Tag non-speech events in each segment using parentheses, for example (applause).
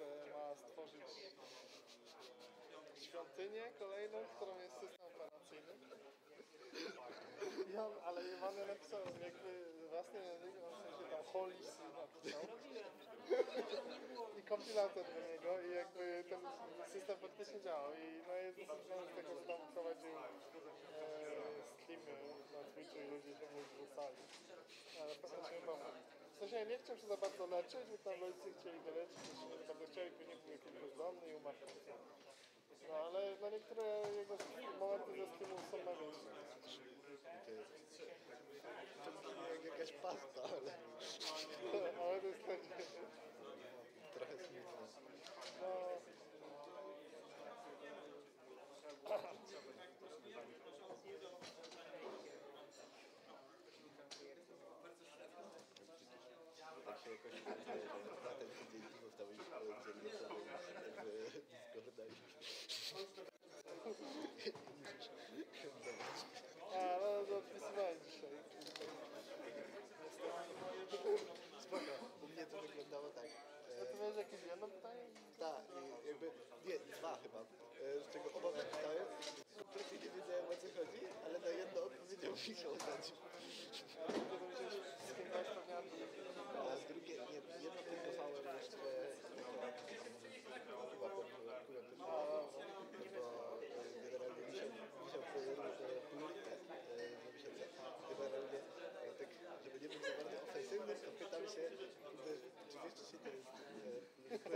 że ma stworzyć świątynię kolejną, którą jest system operacyjny. I ale Iwany napisał jakby własny język, w sensie tam holis napisał. I kompilator do niego i jakby ten system faktycznie działał. I no jest dosyć z tego, że tam prowadził e, streamy na Twitchu i ludzie się mu wrzucali. Ale po prostu nie pomógł w sensie ja nie chciał się za bardzo leczyć, bo tam rodzice chcieli go leczyć, też nie za bardzo chcieli, później był jakiś bezdomny i umarł. No ale no niektóre jego momenty ze streamu są magiczne. To jak jakaś pasta, ale Ale to jest trochę smutne. no... jakoś że na ten tydzień w Discorda i musisz ją dawać. A, no to odpisywałem dzisiaj. Spoko, u mnie to wyglądało tak. No to miałeś jakieś jedno pytanie? Tak, jakby, nie, dwa chyba, e, z czego oba przeczytałem. Kompletnie nie wiedziałem o co chodzi, ale na jedno odpowiedział Michał Zadził. A drugie to musiałeś z kim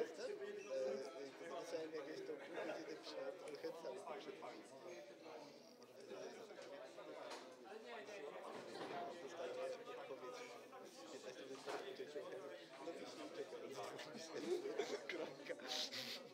chcę. Dostałem jakieś to pół godziny przed, ale chętnie Zostaje jeszcze odpowiedź. 15 minut po rozpoczęciu. No wisi, czekam. Kropka.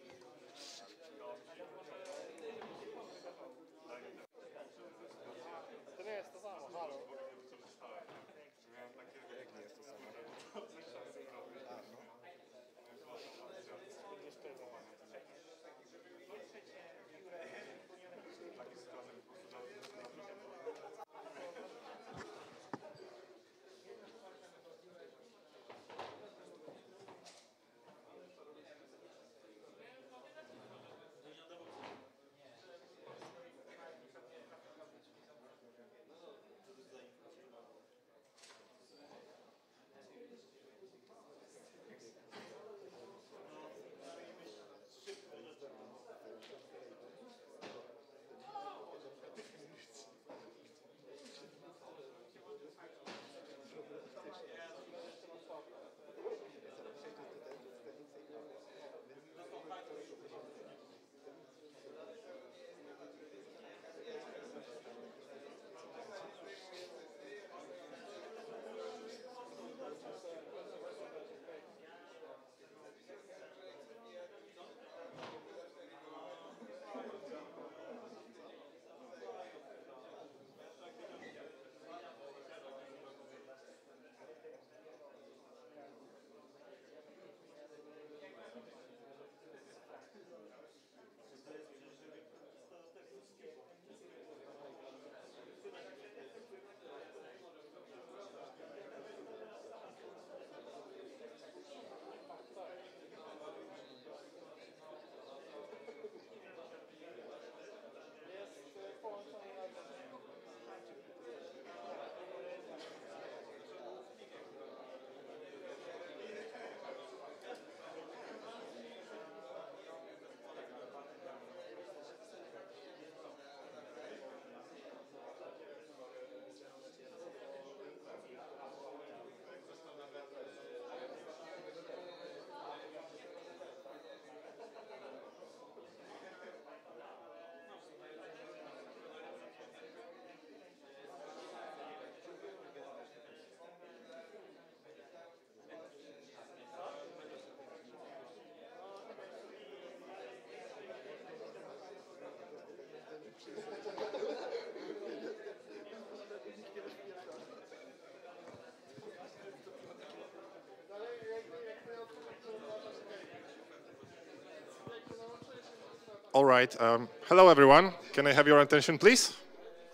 All right. Um, hello, everyone. Can I have your attention, please?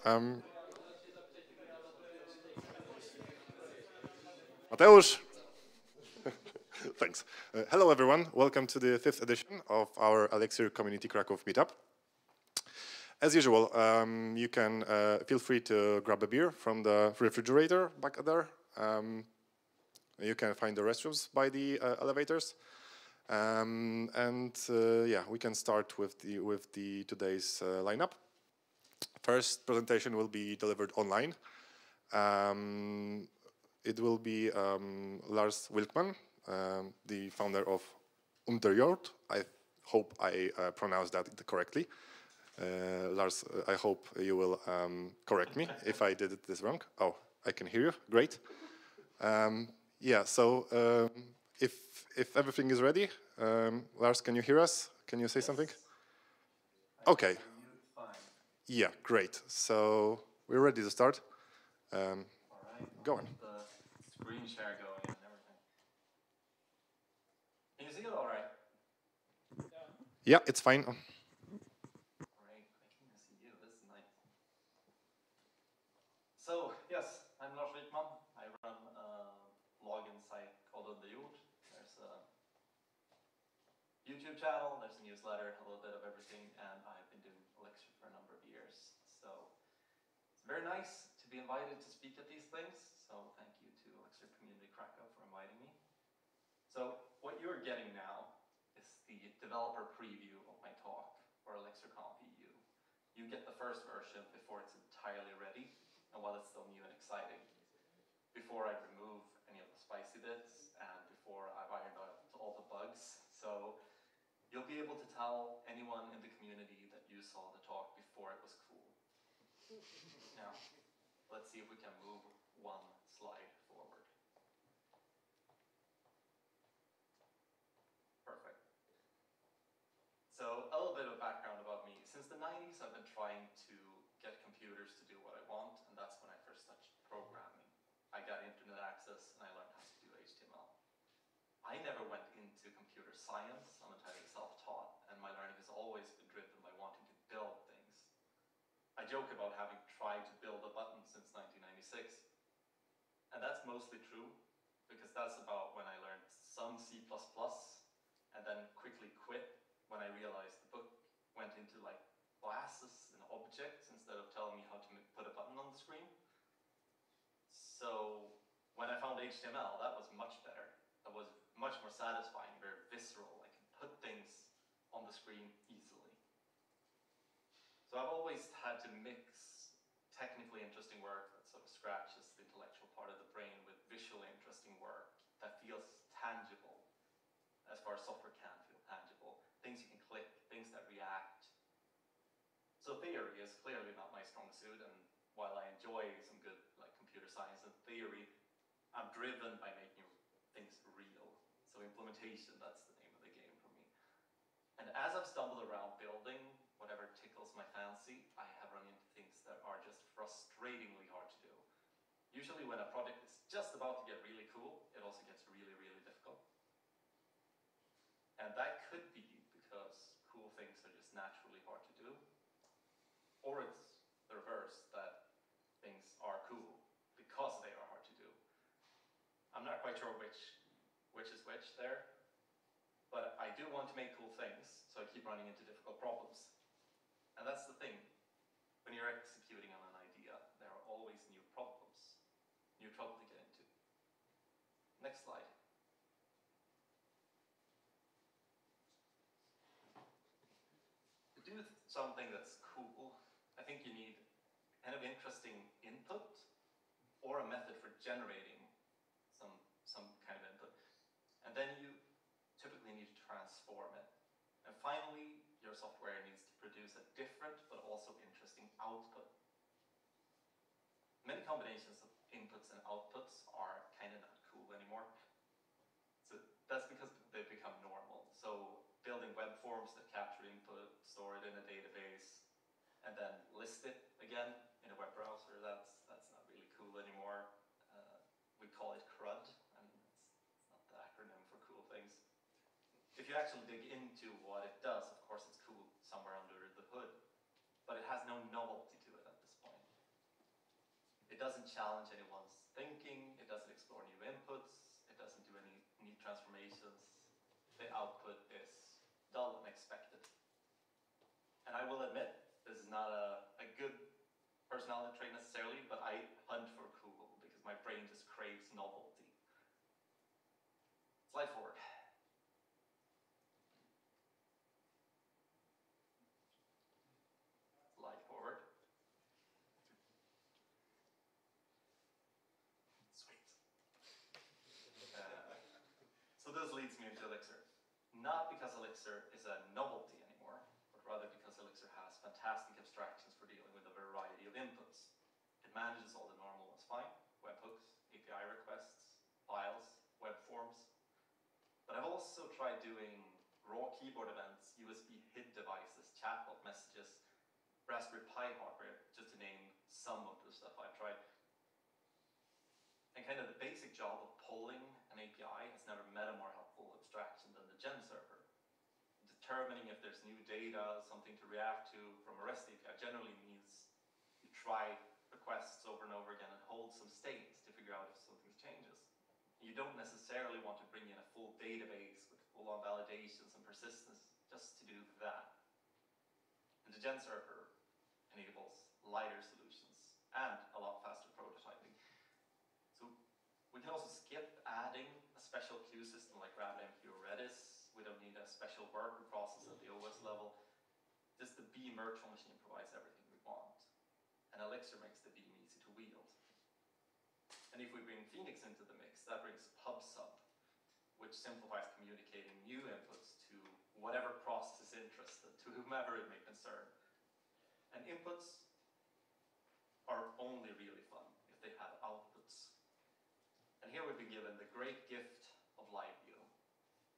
Um, Mateusz. (laughs) Thanks. Uh, hello, everyone. Welcome to the fifth edition of our Elixir Community Krakow meetup. as usual, um, you can uh, feel free to grab a beer from the refrigerator back there. Um, you can find the restrooms by the uh, elevators. Um, and uh, yeah, we can start with the with the today's uh, lineup. First presentation will be delivered online. Um, it will be um, Lars Wikman, um, the founder of Underjord. I hope I uh, pronounced that correctly. Uh, Lars, I hope you will um, correct me (laughs) if I did this wrong. Oh, I can hear you. Great. Um, yeah, so um, if, if everything is ready, um, Lars, can you hear us? Can you say yes. something? Okay. Yeah, great. So we're ready to start. Um, right. Go on. The screen share going and everything. Can you see it all right? Yeah, it's fine. Great. I can see you. This is nice. So, yes, I'm Lars Wikman. I run a login site called Underjord. There's a YouTube channel, there's a newsletter, a little bit of everything, and I've been doing Elixir for a number of years. So, it's very nice to be invited to speak at these things. So, thank you to Elixir Community Krakow for inviting me. So, what you're getting now is the developer preview of my talk for ElixirConf EU. You get the first version before it's entirely ready and while it's still new and exciting. Before I remove any of the spicy bits and before I've ironed out all the bugs. So you'll be able to tell anyone in the community that you saw the talk before it was cool. now, let's see if we can move one slide forward. Perfect. So a little bit of background about me. Since the 90s, I've been trying to get computers to do what I want, and that's when I first touched programming. I got internet access, and I learned how to do HTML. I never went into computer science. I'm entirely self-taught, and my learning has always been driven by wanting to build things. I joke about having tried to build a button since 1996, and that's mostly true, because that's about when I learned some C++, and then quickly quit when I realized the book went into like classes and objects instead of telling me how to put a button on the screen. So when I found HTML, that was much better. That was much more satisfying, very visceral. I can put things on the screen easily. So I've always had to mix technically interesting work scratches the intellectual part of the brain with visually interesting work that feels tangible as far as software can feel tangible. things you can click, things that react. So theory is clearly not my strong suit, and while I enjoy some good like computer science and theory, I'm driven by making things real. So implementation, that's the name of the game for me. And as I've stumbled around building whatever tickles my fancy, I have run into things that are just do. Usually when a project is just about to get really cool, it also gets really, really difficult. And that could be because cool things are just naturally hard to do. Or it's the reverse, that things are cool because they are hard to do. I'm not quite sure which, which is which there, but I do want to make cool things, so I keep running into difficult problems. And that's the thing. When you're executing on an idea, there are always new problems, new trouble to get into. Next slide. Something that's cool, I think you need kind of interesting input or a method for generating some, some kind of input. And then you typically need to transform it. And finally, your software needs to produce a different but also interesting output. Many combinations of inputs and outputs are kind of not cool anymore. So that's because they've become normal. So building web forms that capture input, store it in a database, and then list it again in a web browser, that's, that's not really cool anymore. Uh, we call it CRUD, and it's not the acronym for cool things. If you actually dig into what it does, of course it's cool somewhere under the hood, but it has no novelty to it at this point. It doesn't challenge anyone's thinking, it doesn't explore new inputs, it doesn't do any neat transformations. The output is dull and expected. And I will admit, this is not a, a good personality trait necessarily, but I hunt for cool because my brain just craves novelty. Slide forward. Slide forward. Sweet. Uh, so this leads me into Elixir. Not because Elixir is a novelty anymore, but rather because Elixir has fantastic abstractions for dealing with a variety of inputs. It manages all the normal ones fine, webhooks, API requests, files, web forms. But I've also tried doing raw keyboard events, USB HID devices, chatbot messages, Raspberry Pi hardware, just to name some of the stuff I've tried. And kind of the basic job of polling an API has never met a more helpful abstraction than the gen server. Determining if there's new data, something to react to from a REST API uh, generally means you try requests over and over again and hold some states to figure out if something changes. You don't necessarily want to bring in a full database with full-on validations and persistence just to do that. And the gen server enables lighter solutions and a lot faster prototyping. So we can also skip adding a special queue system like RabbitMQ or Redis. We don't need a special worker process at the OS level. Just the Beam virtual machine provides everything we want. And Elixir makes the Beam easy to wield. And if we bring Phoenix into the mix, that brings PubSub, which simplifies communicating new inputs to whatever process is interested, to whomever it may concern. And inputs are only really fun if they have outputs. And here we've been given the great gift of LiveView.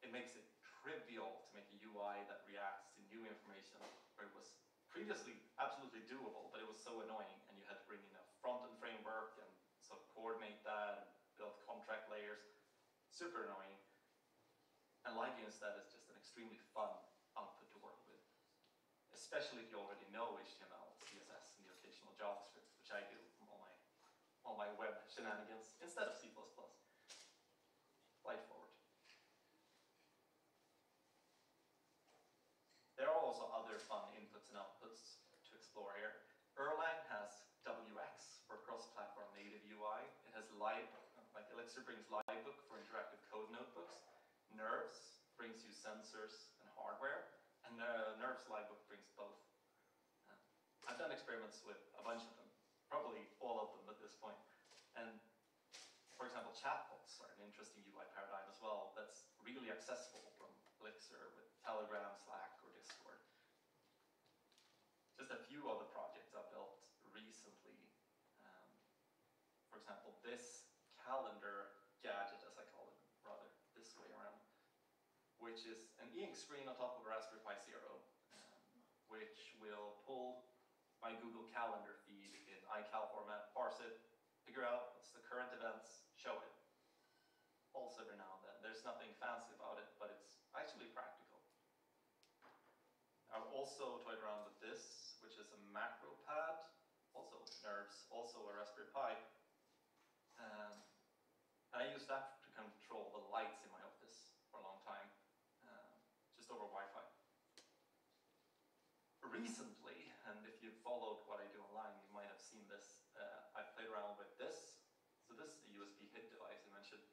It makes it trivial to make a UI that reacts to new information where it was previously absolutely doable, but it was so annoying and you had to bring in a front-end framework and sort of coordinate that and build contract layers. Super annoying. And live instead is just an extremely fun output to work with, especially if you already know HTML, CSS, and the occasional JavaScript, which I do all my, all my web shenanigans instead of C++. Slide forward. There are also other fun inputs and outputs to explore here. Erlang has WX for cross-platform native UI. It has live, like Elixir brings Livebook for interactive code notebooks. Nerves brings you sensors and hardware, and uh, Nerves Livebook brings both. Uh, I've done experiments with a bunch of them, probably all of them at this point. And for example, chatbots are an interesting UI paradigm as well that's really accessible from Elixir with Telegram, Slack, or Discord. Just a few other projects I've built recently. Um, for example, this calendar gadget, as I call it, rather, this way around, which is an e-ink screen on top of a Raspberry Pi Zero, which will pull my Google Calendar feed in iCal format, parse it, figure out what's the current events, show it. Also every now and then. There's nothing fancy about it, but it's actually practical. I've also toyed around with this, which is a macro pad, also nerves, also a Raspberry Pi. Um, and I use that to control the lights in my office for a long time, uh, just over Wi-Fi. Recently, and if you've followed what I do online, you might have seen this. Uh, I've played around with this. So this is the USB HID device I mentioned.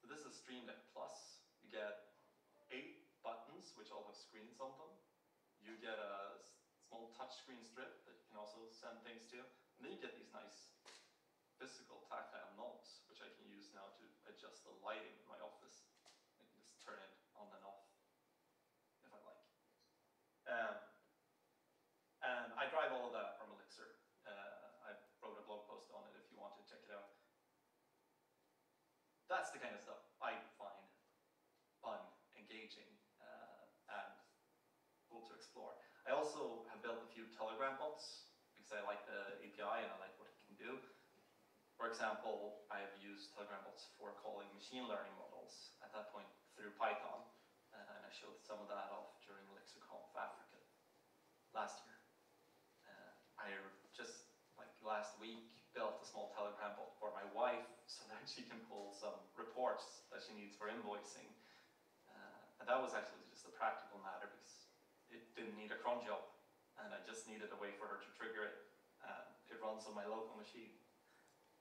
So this is Stream Deck Plus. You get eight buttons, which all have screens on them. You get a small touchscreen strip that you can also send things to. And then you get these nice physical tactile knobs, which I can use now to adjust the lighting in my office. I can just turn it on and off if I like. Um, I all of that from Elixir. Uh, I wrote a blog post on it if you want to check it out. That's the kind of stuff I find fun, engaging, uh, and cool to explore. I also have built a few Telegram bots because I like the API and I like what it can do. For example, I have used Telegram bots for calling machine learning models at that point through Python, uh, and I showed some of that off during ElixirConf Africa last year. Uh, I just, like last week, built a small Telegram bot for my wife so that she can pull some reports that she needs for invoicing. Uh, and that was actually just a practical matter because it didn't need a cron job. and I just needed a way for her to trigger it. Uh, it runs on my local machine.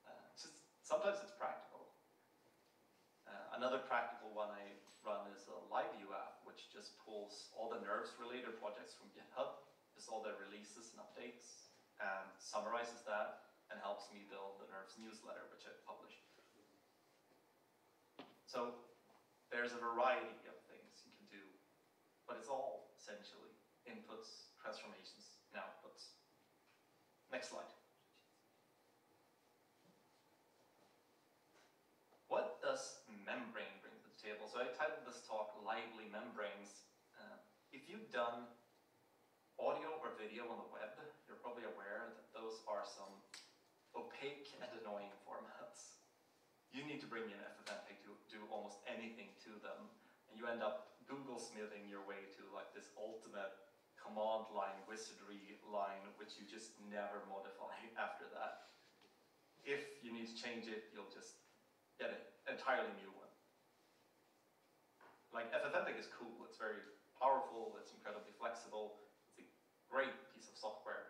Uh, just sometimes it's practical. Uh, another practical one I run is a LiveView app, which just pulls all the Nerves related projects from GitHub, just all their releases and updates, and summarizes that and helps me build the Nerves newsletter, which I publish. So there's a variety of things you can do, but it's all essentially inputs, transformations, and outputs. Next slide. What does membrane bring to the table? So I titled this talk Lively Membranes. Uh, if you've done audio or video on the web, probably aware that those are some opaque and annoying formats. You need to bring in FFmpeg to do almost anything to them, and you end up Google smithing your way to like this ultimate command line wizardry line, which you just never modify (laughs) after that. If you need to change it, you'll just get an entirely new one. Like FFmpeg is cool, it's very powerful, it's incredibly flexible, it's a great piece of software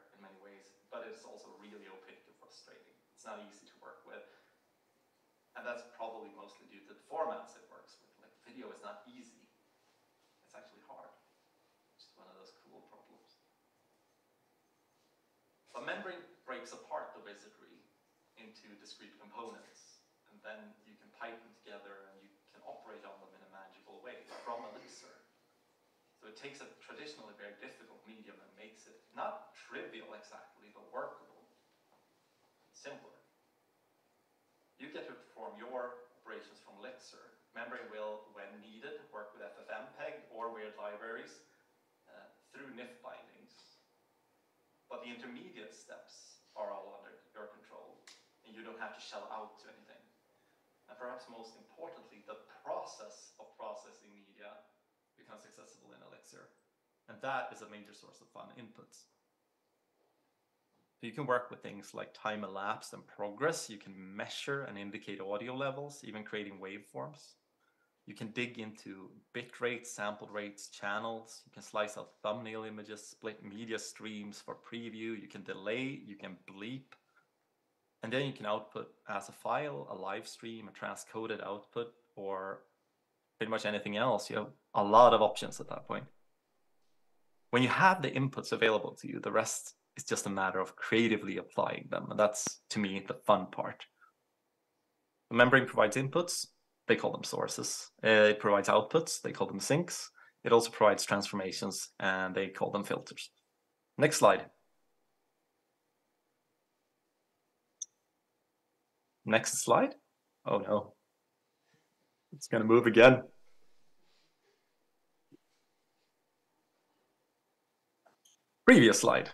but it's also really opaque and frustrating. It's not easy to work with. And that's probably mostly due to the formats it works with. Like video is not easy. It's actually hard. Is one of those cool problems. A membrane breaks apart the wizardry into discrete components. And then you can pipe them together and you can operate on them in a manageable way from a Elixir. So it takes a traditionally very difficult medium and makes it not trivial exactly, workable, simpler. You get to perform your operations from Elixir. Membrane will, when needed, work with FFmpeg or weird libraries uh, through NIF bindings. But the intermediate steps are all under your control, and you don't have to shell out to anything. And perhaps most importantly, the process of processing media becomes accessible in Elixir. And that is a major source of fun inputs. So you can work with things like time elapsed and progress. You can measure and indicate audio levels, even creating waveforms. You can dig into bit rates, sample rates, channels. You can slice out thumbnail images, split media streams for preview. You can delay, you can bleep. And then you can output as a file, a live stream, a transcoded output, or pretty much anything else. You have a lot of options at that point. When you have the inputs available to you, the rest it's just a matter of creatively applying them. And that's, to me, the fun part. The membrane provides inputs, they call them sources. Uh, it provides outputs, they call them sinks. It also provides transformations, and they call them filters. Next slide. Next slide. Oh no. It's going to move again. Previous slide.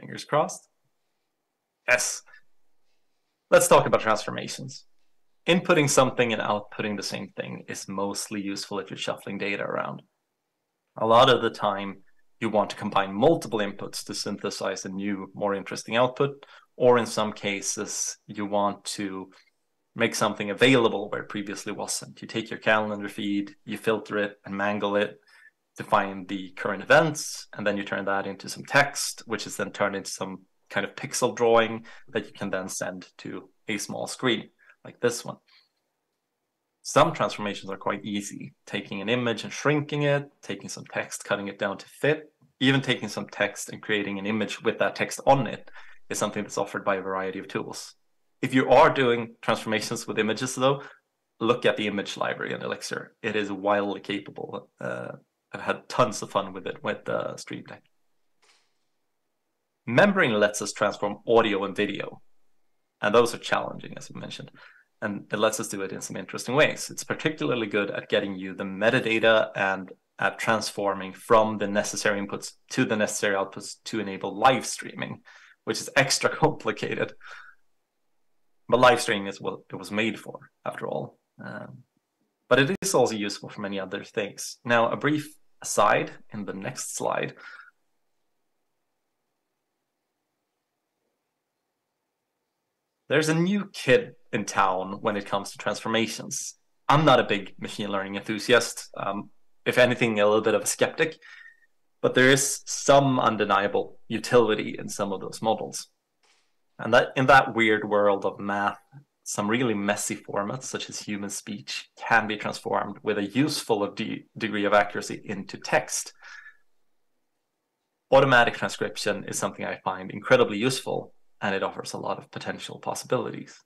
Fingers crossed. Yes. Let's talk about transformations. Inputting something and outputting the same thing is mostly useful if you're shuffling data around. A lot of the time, you want to combine multiple inputs to synthesize a new, more interesting output, or in some cases, you want to make something available where previously wasn't. You take your calendar feed, you filter it and mangle it, define the current events, and then you turn that into some text, which is then turned into some kind of pixel drawing that you can then send to a small screen like this one. Some transformations are quite easy, taking an image and shrinking it, taking some text, cutting it down to fit, even taking some text and creating an image with that text on it is something that's offered by a variety of tools. If you are doing transformations with images though, look at the image library in Elixir. It is wildly capable. Uh, I've had tons of fun with it with uh, Stream Deck. Membrane lets us transform audio and video, and those are challenging, as we mentioned. And it lets us do it in some interesting ways. It's particularly good at getting you the metadata and at transforming from the necessary inputs to the necessary outputs to enable live streaming, which is extra (laughs) complicated. But live streaming is what it was made for, after all. Um, but it is also useful for many other things. Now, a brief aside in the next slide. There's a new kid in town when it comes to transformations. I'm not a big machine learning enthusiast. Um, if anything, a little bit of a skeptic, but there is some undeniable utility in some of those models. And that in that weird world of math, some really messy formats, such as human speech, can be transformed with a useful de degree of accuracy into text. Automatic transcription is something I find incredibly useful, and it offers a lot of potential possibilities.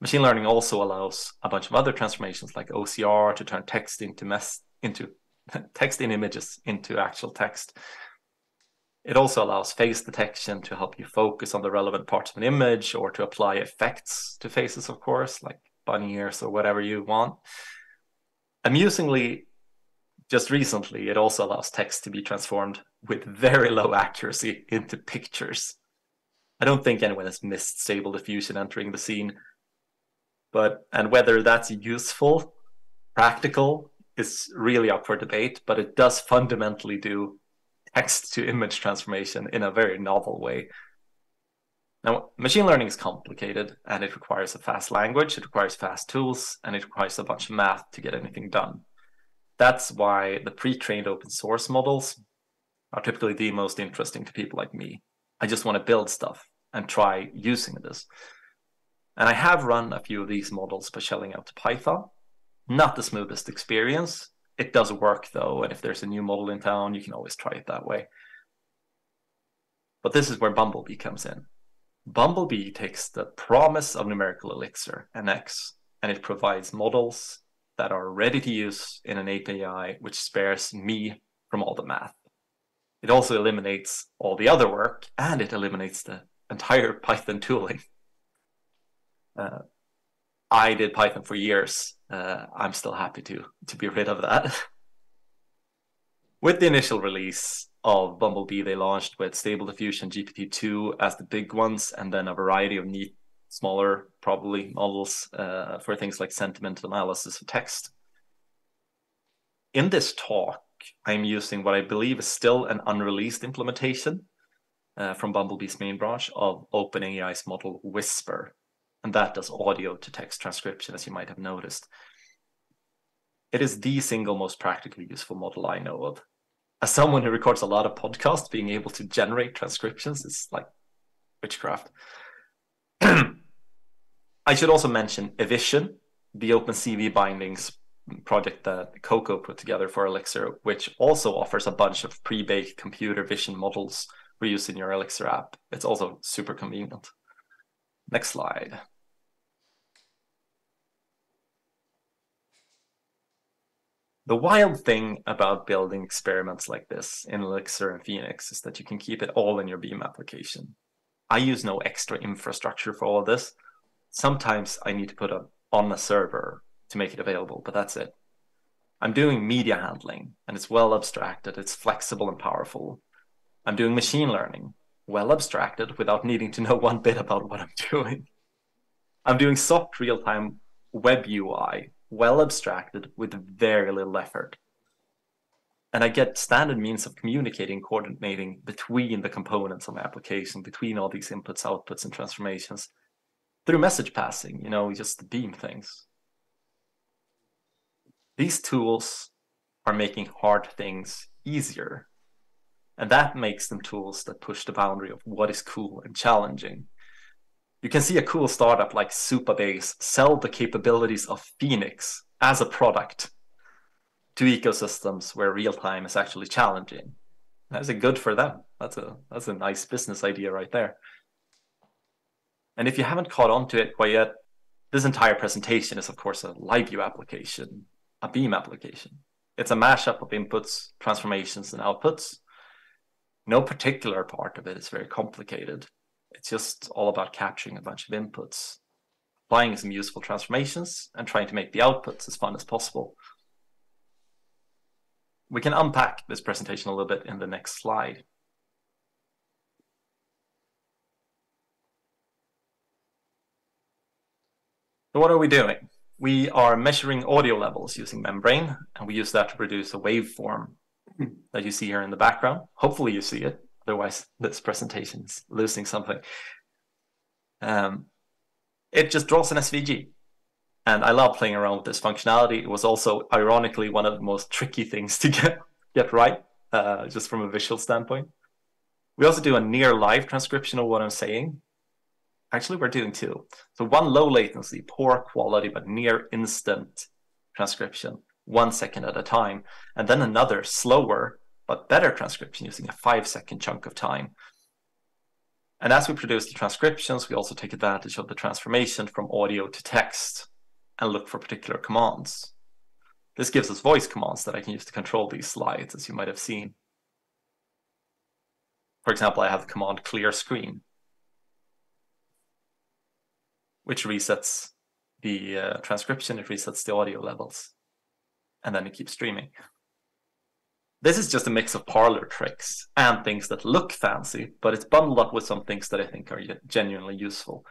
Machine learning also allows a bunch of other transformations like OCR to turn text into mess into (laughs) text in images into actual text. It also allows face detection to help you focus on the relevant parts of an image or to apply effects to faces, of course, like bunny ears or whatever you want. Amusingly, just recently, it also allows text to be transformed with very low accuracy into pictures. I don't think anyone has missed stable diffusion entering the scene, but and whether that's useful, practical, is really up for debate, but it does fundamentally do text to image transformation in a very novel way. Now, machine learning is complicated and it requires a fast language, it requires fast tools, and it requires a bunch of math to get anything done. That's why the pre-trained open source models are typically the most interesting to people like me. I just want to build stuff and try using this. And I have run a few of these models by shelling out to Python. Not the smoothest experience, it does work though, and if there's a new model in town, you can always try it that way. But this is where Bumblebee comes in. Bumblebee takes the promise of numerical elixir, NX, and it provides models that are ready to use in an API, which spares me from all the math. It also eliminates all the other work, and it eliminates the entire Python tooling. Uh, I did Python for years. Uh, I'm still happy to to be rid of that. with the initial release of Bumblebee, they launched with Stable Diffusion GPT-2 as the big ones, and then a variety of neat, smaller, probably models uh, for things like sentiment analysis of text. In this talk, I'm using what I believe is still an unreleased implementation uh, from Bumblebee's main branch of OpenAI's model Whisper and that does audio to text transcription, as you might have noticed. It is the single most practically useful model I know of. As someone who records a lot of podcasts, being able to generate transcriptions is like witchcraft. (clears throat) I should also mention Evision, the OpenCV bindings project that Cocoa put together for Elixir, which also offers a bunch of pre-baked computer vision models for use in your Elixir app. It's also super convenient. Next slide. The wild thing about building experiments like this in Elixir and Phoenix is that you can keep it all in your Beam application. I use no extra infrastructure for all this. Sometimes I need to put it on a server to make it available, but that's it. I'm doing media handling, and it's well abstracted, it's flexible and powerful. I'm doing machine learning, well abstracted without needing to know (laughs) one bit about what I'm doing. I'm doing soft real-time web UI well abstracted with very little effort. And I get standard means of communicating, coordinating between the components of my application, between all these inputs, outputs, and transformations through message passing, you know, just beam things. These tools are making hard things easier. And that makes them tools that push the boundary of what is cool and challenging you can see a cool startup like Supabase sell the capabilities of Phoenix as a product to ecosystems where real time is actually challenging. That's a good for them. That's a that's a nice business idea right there. And if you haven't caught on to it quite yet, this entire presentation is of course a live view application, a beam application. It's a mashup of inputs, transformations, and outputs. No particular part of it is very complicated. It's just all about capturing a bunch of inputs, applying some useful transformations, and trying to make the outputs as fun as possible. We can unpack this presentation a little bit in the next slide. So what are we doing? We are measuring audio levels using Membrane, and we use that to produce a waveform hmm. that you see here in the background. Hopefully you see it. Otherwise, this presentation is losing something. Um, it just draws an SVG. And I love playing around with this functionality. It was also, ironically, one of the most tricky things to (laughs) get, get right, uh, just from a visual standpoint. We also do a near live transcription of what I'm saying. Actually, we're doing two. So one low latency, poor quality, but near instant transcription, one second at a time. And then another slower, but better transcription using a five second chunk of time. And as we produce the transcriptions, we also take advantage of the transformation from audio to text and look for particular commands. This gives us voice commands that I can use to control these slides, as you might have seen. For example, I have the command clear screen, which resets the uh, transcription, it resets the audio levels, and then it keeps streaming. This is just a mix of parlor tricks and things that look fancy, but it's bundled up with some things that I think are genuinely useful.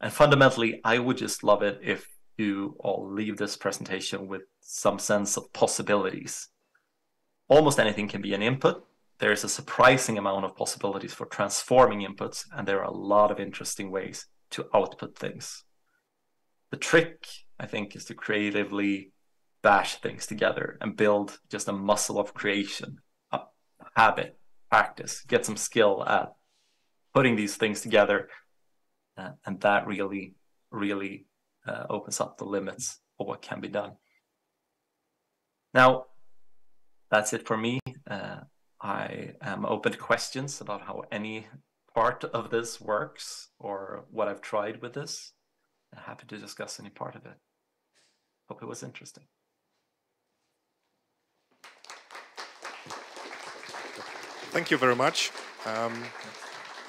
And fundamentally, I would just love it if you all leave this presentation with some sense of possibilities. Almost anything can be an input. There is a surprising amount of possibilities for transforming inputs, and there are a lot of interesting ways to output things. The trick, I think, is to creatively bash things together and build just a muscle of creation, a habit, practice, get some skill at putting these things together. Uh, and that really, really uh, opens up the limits of what can be done. Now, that's it for me. Uh, I am open to questions about how any part of this works or what I've tried with this. I'm happy to discuss any part of it. Hope it was interesting. Thank you very much. Um,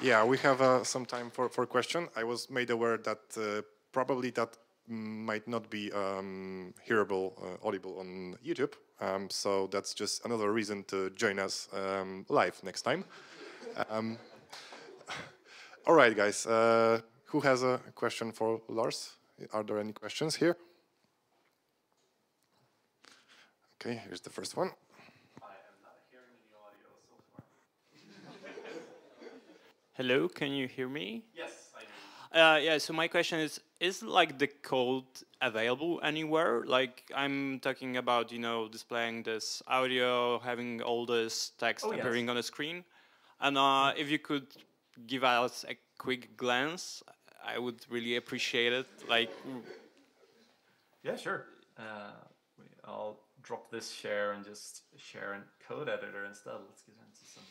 yeah, we have uh, some time for, for question. I was made aware that uh, probably that might not be um, hearable, uh, audible on YouTube. Um, so that's just another reason to join us um, live next time. Um, (laughs) all right, guys. Uh, who has a question for Lars? Are there any questions here? Okay, here's the first one. Hello, can you hear me? Yes, I do. Uh, yeah, so my question is, is like the code available anywhere? Like I'm talking about, you know, displaying this audio, having all this text oh, appearing yes. on the screen. And uh, if you could give us a quick glance, I would really appreciate it. Like, yeah, sure. Uh, I'll drop this share and just share in code editor instead. Let's get into some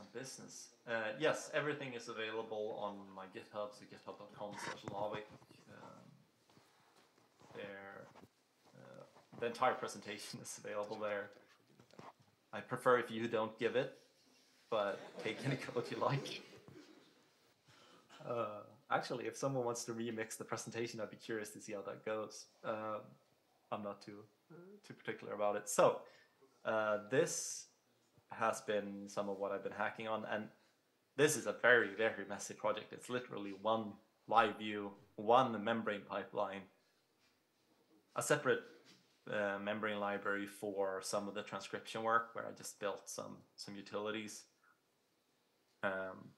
some business. Uh, yes, everything is available on my GitHub, so github.com slash lawik. Um, there, uh, the entire presentation is available there. I prefer if you don't give it, but take any code you like. Uh, actually, if someone wants to remix the presentation, I'd be curious to see how that goes. Um, I'm not too uh, too particular about it. So uh, this has been some of what I've been hacking on. And this is a very, very messy project. It's literally one live view, one membrane pipeline, a separate uh, membrane library for some of the transcription work where I just built some some utilities. Um,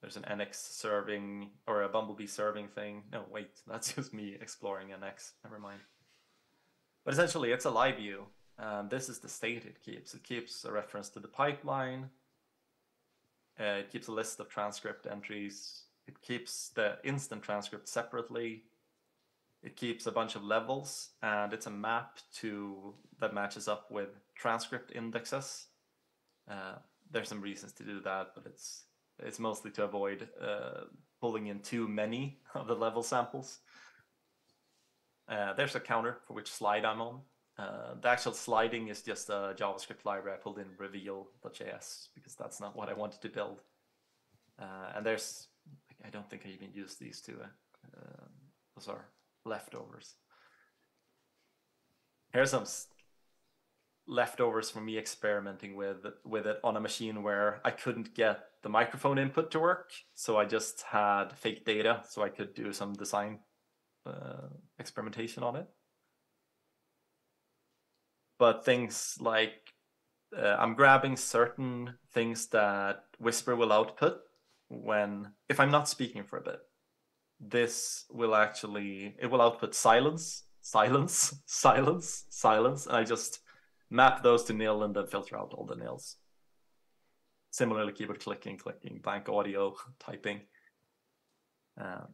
there's an NX serving or a Bumblebee serving thing. No, wait, (laughs) that's just me exploring NX. Never mind. But essentially, it's a live view and this is the state it keeps. It keeps a reference to the pipeline. Uh, it keeps a list of transcript entries. It keeps the instant transcript separately. It keeps a bunch of levels, and it's a map to that matches up with transcript indexes. Uh, there's some reasons to do that, but it's it's mostly to avoid uh, pulling in too many (laughs) of the level samples. Uh, there's a counter for which slide I'm on. Uh, the actual sliding is just a JavaScript library I pulled in reveal.js because that's not what I wanted to build. Uh, and there's, I don't think I even used these two. Uh, those are leftovers. Here's some leftovers from me experimenting with with it on a machine where I couldn't get the microphone input to work, so I just had fake data, so I could do some design uh, experimentation on it but things like uh, I'm grabbing certain things that Whisper will output when if I'm not speaking for a bit. this will actually it will output silence, silence, (laughs) silence, silence, and I just map those to nil and then filter out all the nils. Similarly, keyboard clicking, clicking, blank audio, (laughs) typing. Um,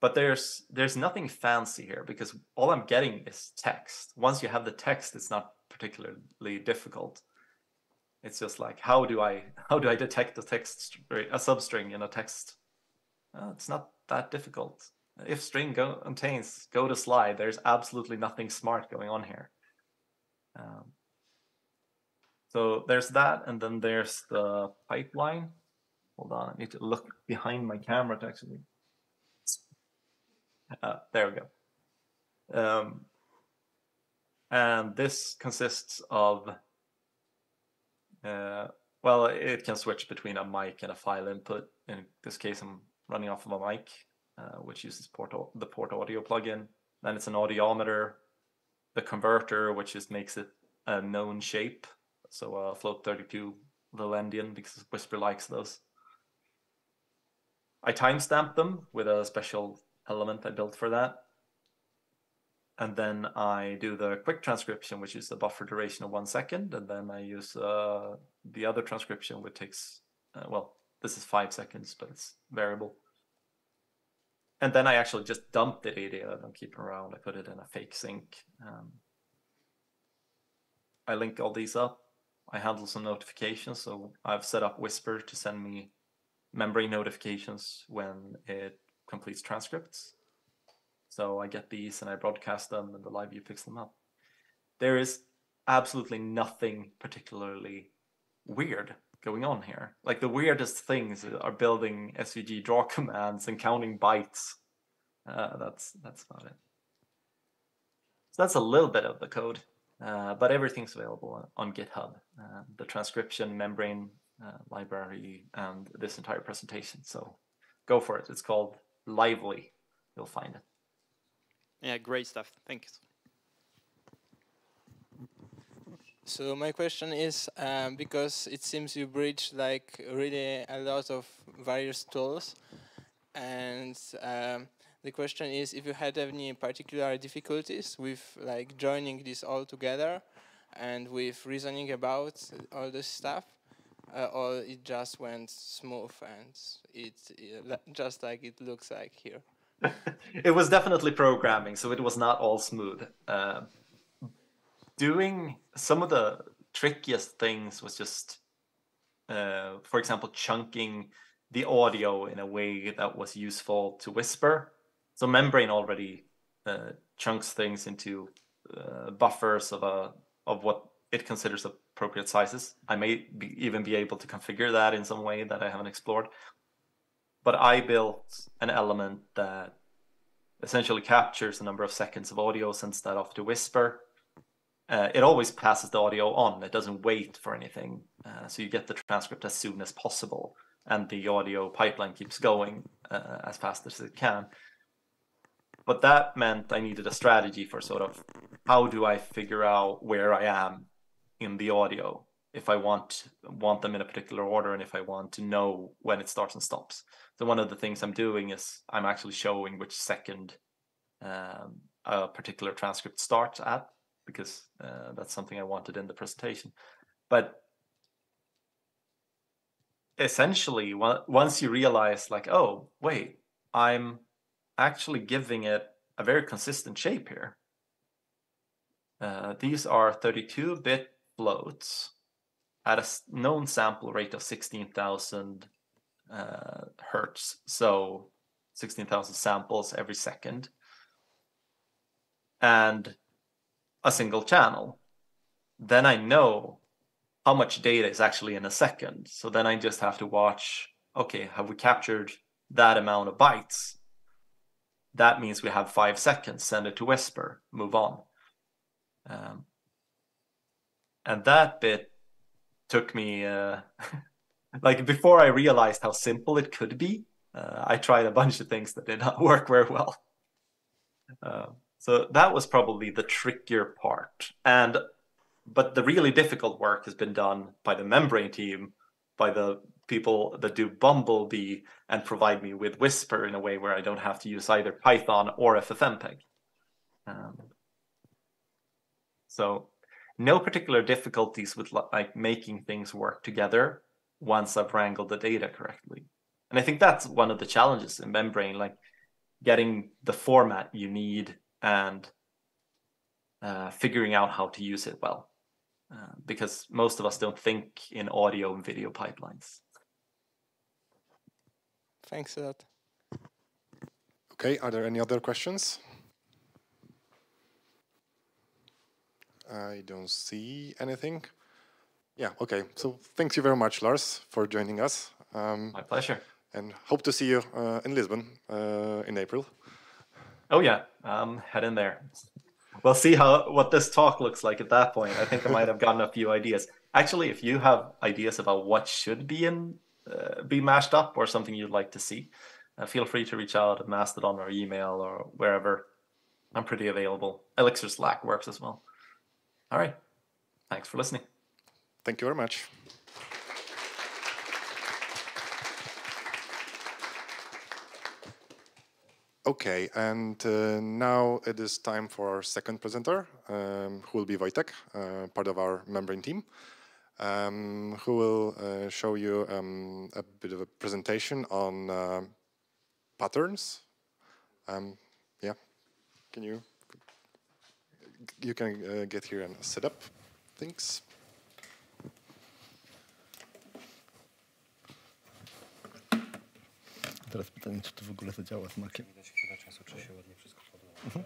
but there's there's nothing fancy here because all I'm getting is text. Once you have the text, it's not particularly difficult. It's just like how do I how do I detect a text a substring in a text? Uh, it's not that difficult. If string go, contains go to slide, there's absolutely nothing smart going on here. Um, so there's that, and then there's the pipeline. Hold on, I need to look behind my camera to actually (laughs) uh, there we go. Um, and this consists of, uh, well, it can switch between a mic and a file input. In this case, I'm running off of a mic, uh, which uses port the port audio plugin. Then it's an audiometer, the converter, which just makes it a known shape. So uh, float 32 little endian because Whisper likes those. I timestamp them with a special element I built for that. And then I do the quick transcription, which is the buffer duration of one second. And then I use uh, the other transcription, which takes, uh, well, this is five seconds, but it's variable. And then I actually just dump the data I don't keep it around. I put it in a fake sink. Um, I link all these up. I handle some notifications. So I've set up Whisper to send me membrane notifications when it completes transcripts. So I get these and I broadcast them and the live view picks them up. There is absolutely nothing particularly weird going on here. Like the weirdest things are building SVG draw (laughs) commands and counting bytes. Uh, that's that's about it. So that's a little bit of the code, uh, but everything's available on, on GitHub. Uh, the transcription membrane uh, library and this entire presentation. So go for it. It's called lively, you'll find it. Yeah, great stuff. Thanks. So my question is, um, because it seems you bridge like really a lot of various tools, and um, the question is if you had any particular difficulties with like joining this all together, and with reasoning about all this stuff, uh, or it just went smooth and it, it just like it looks like here? (laughs) it was definitely programming, so it was not all smooth. Uh, doing some of the trickiest things was just, uh, for example, chunking the audio in a way that was useful to whisper. So Membrane already uh, chunks things into uh, buffers of a of what it considers appropriate sizes. I may be, even be able to configure that in some way that I haven't explored. But I built an element that essentially captures the number of seconds of audio, sends that off to Whisper. Uh, it always passes the audio on. It doesn't wait for anything. Uh, so you get the transcript as soon as possible. And the audio pipeline keeps going uh, as fast as it can. But that meant I needed a strategy for sort of how do I figure out where I am in the audio if I want want them in a particular order and if I want to know when it starts and stops. So one of the things I'm doing is I'm actually showing which second um, a particular transcript starts at because uh, that's something I wanted in the presentation. But essentially, once you realize like, oh wait, I'm actually giving it a very consistent shape here. Uh, these are 32-bit floats at a known sample rate of 16,000 uh, hertz. So 16,000 samples every second. And a single channel. Then I know how much data is actually in a second. So then I just have to watch, okay, have we captured that amount of bytes? That means we have five seconds, send it to Whisper, move on. Um, and that bit took me uh, (laughs) like before I realized how simple it could be. Uh, I tried a bunch of things that did not (laughs) work very well. Uh, so that was probably the trickier part. And but the really difficult work has been done by the membrane team, by the people that do Bumblebee and provide me with Whisper in a way where I don't have to use either Python or FFmpeg. Um, so no particular difficulties with like making things work together once I've wrangled the data correctly. And I think that's one of the challenges in Membrane, like getting the format you need and uh, figuring out how to use it well. Uh, because most of us don't think in audio and video pipelines. Thanks a lot. Okay, are there any other questions? I don't see anything. Yeah, okay. So thank you very much, Lars, for joining us. Um, My pleasure. And hope to see you uh, in Lisbon uh, in April. Oh yeah, um, head in there. We'll see how what this talk looks like at that point. I think I might have (laughs) gotten a few ideas. Actually, if you have ideas about what should be in uh, be mashed up or something you'd like to see, uh, feel free to reach out at Mastodon or email or wherever. I'm pretty available. Elixir Slack works as well. All right. Thanks for listening. Thank you very much. Okay, and uh, now it is time for our second presenter, um, who will be Wojtek, uh, part of our membrane team, um, who will uh, show you um, a bit of a presentation on uh, patterns. Um, yeah, can you you can uh, get here and set up things. Teraz pytanie, czy to w ogóle zadziała z Maciem. Widać chwilę czasu, czy się ładnie wszystko podłączy. Mhm.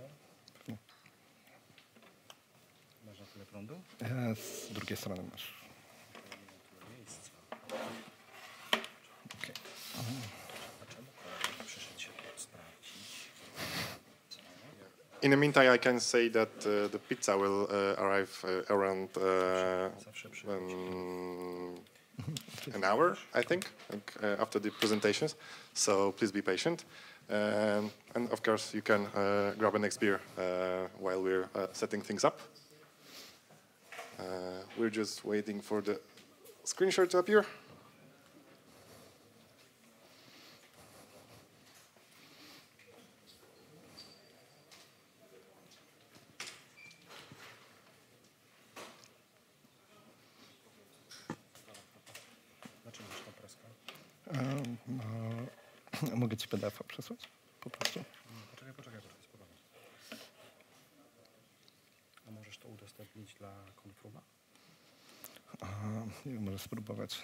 Masz na tyle prądu? Ja z drugiej strony masz. In the meantime, I can say that uh, the pizza will uh, arrive uh, around uh, um, an hour, I think, like, uh, after the presentations. So please be patient. Um, and of course, you can uh, grab a next beer while we're setting things up. we're just waiting for the screenshot to appear. Spróbować.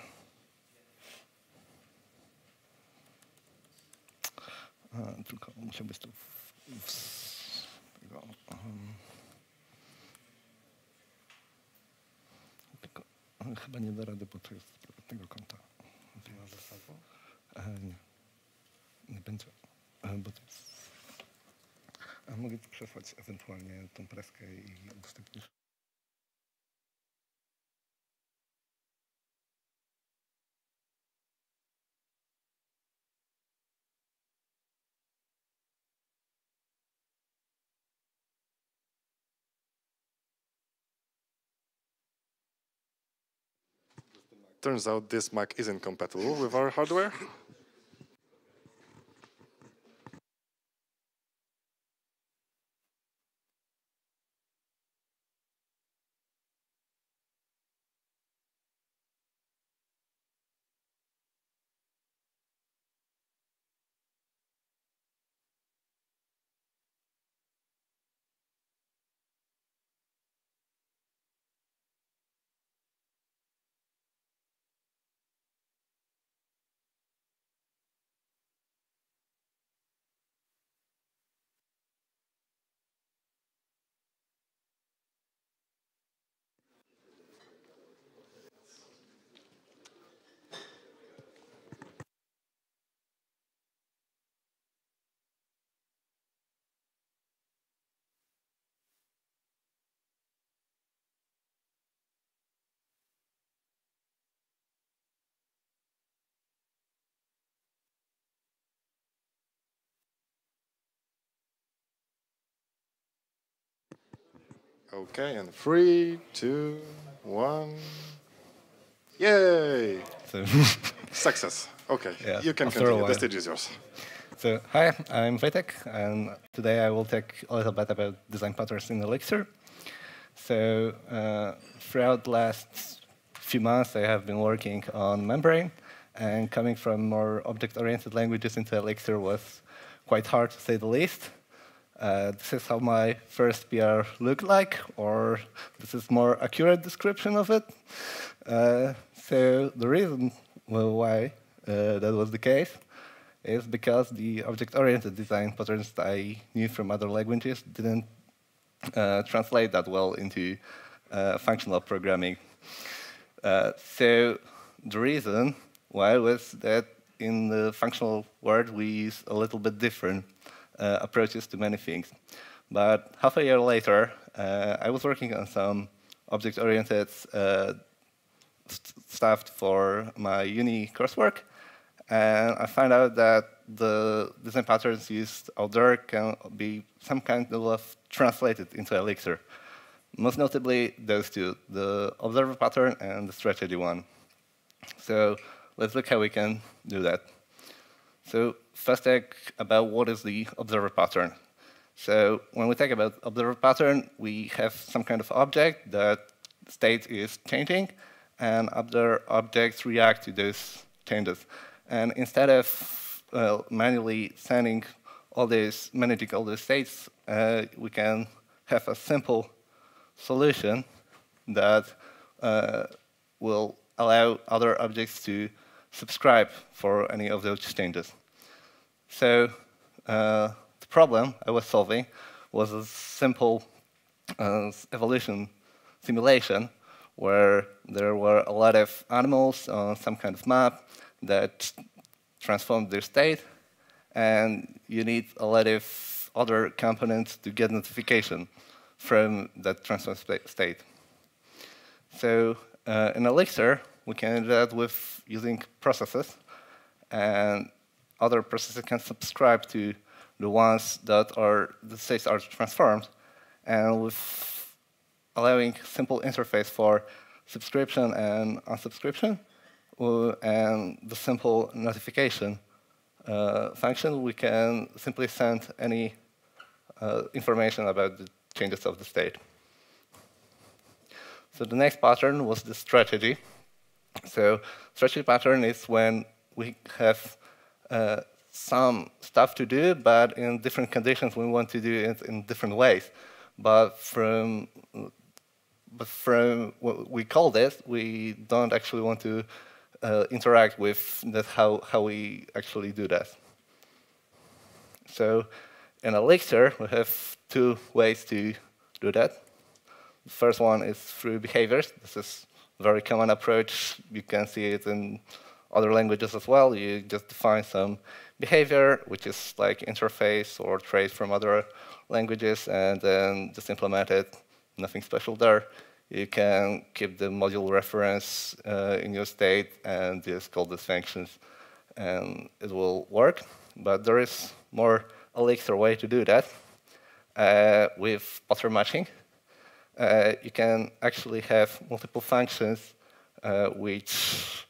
A, tylko musiałbyś to w, w, tego, um, tylko chyba nie da rady, bo to jest prywatnego konta. Nie dostępu? E, nie nie będzie, bo to jest... A mogę ci przesłać ewentualnie tą preskę i udostępnisz. Turns out this Mac isn't compatible with our hardware. Okay, and three, two, one. Yay! So (laughs) Success. Okay, Yeah, you can continue. The stage is yours. So, hi, I'm Wojtek, and today I will talk a little bit about design patterns in Elixir. So, uh, throughout the last few months, I have been working on Membrane, and coming from more object-oriented languages into Elixir was quite hard, to say the least. Uh, this is how my first PR looked like, or this is more accurate description of it. Uh, so the reason why uh, that was the case is because the object-oriented design patterns I knew from other languages didn't uh, translate that well into uh, functional programming. Uh, so the reason why was that in the functional world we use a little bit different approaches to many things. But half a year later, uh, I was working on some object-oriented uh, st- stuff for my uni coursework, and I found out that the design patterns used out there can be some kind of translated into Elixir. Most notably, those two, the observer pattern and the strategy one. So let's look how we can do that. So first talk about what is the observer pattern. So when we talk about observer pattern, we have some kind of object that state is changing, and other objects react to those changes. And instead of manually sending all these, managing all these states, uh, we can have a simple solution that uh, will allow other objects to subscribe for any of those changes. So uh, the problem I was solving was a simple uh, evolution simulation where there were a lot of animals on some kind of map that transformed their state, and you need a lot of other components to get notification from that transformed state. So uh, in Elixir, we can do that with using processes, and other processes can subscribe to the ones that are the states are transformed, and with allowing simple interface for subscription and unsubscription, uh, and the simple notification uh, function, we can simply send any uh, information about the changes of the state. So the next pattern was the strategy. So strategy pattern is when we have uh, some stuff to do, but in different conditions we want to do it in different ways. But from but from what we call this, we don't actually want to uh, interact with that how, how we actually do that. So in Elixir, we have two ways to do that. The first one is through behaviors. This is a very common approach. You can see it in other languages as well. You just define some behavior, which is like interface or traits from other languages, and then just implement it. Nothing special there. You can keep the module reference uh, in your state and just call these functions, and it will work. But there is more Elixir way to do that uh, with pattern matching. Uh, you can actually have multiple functions uh, which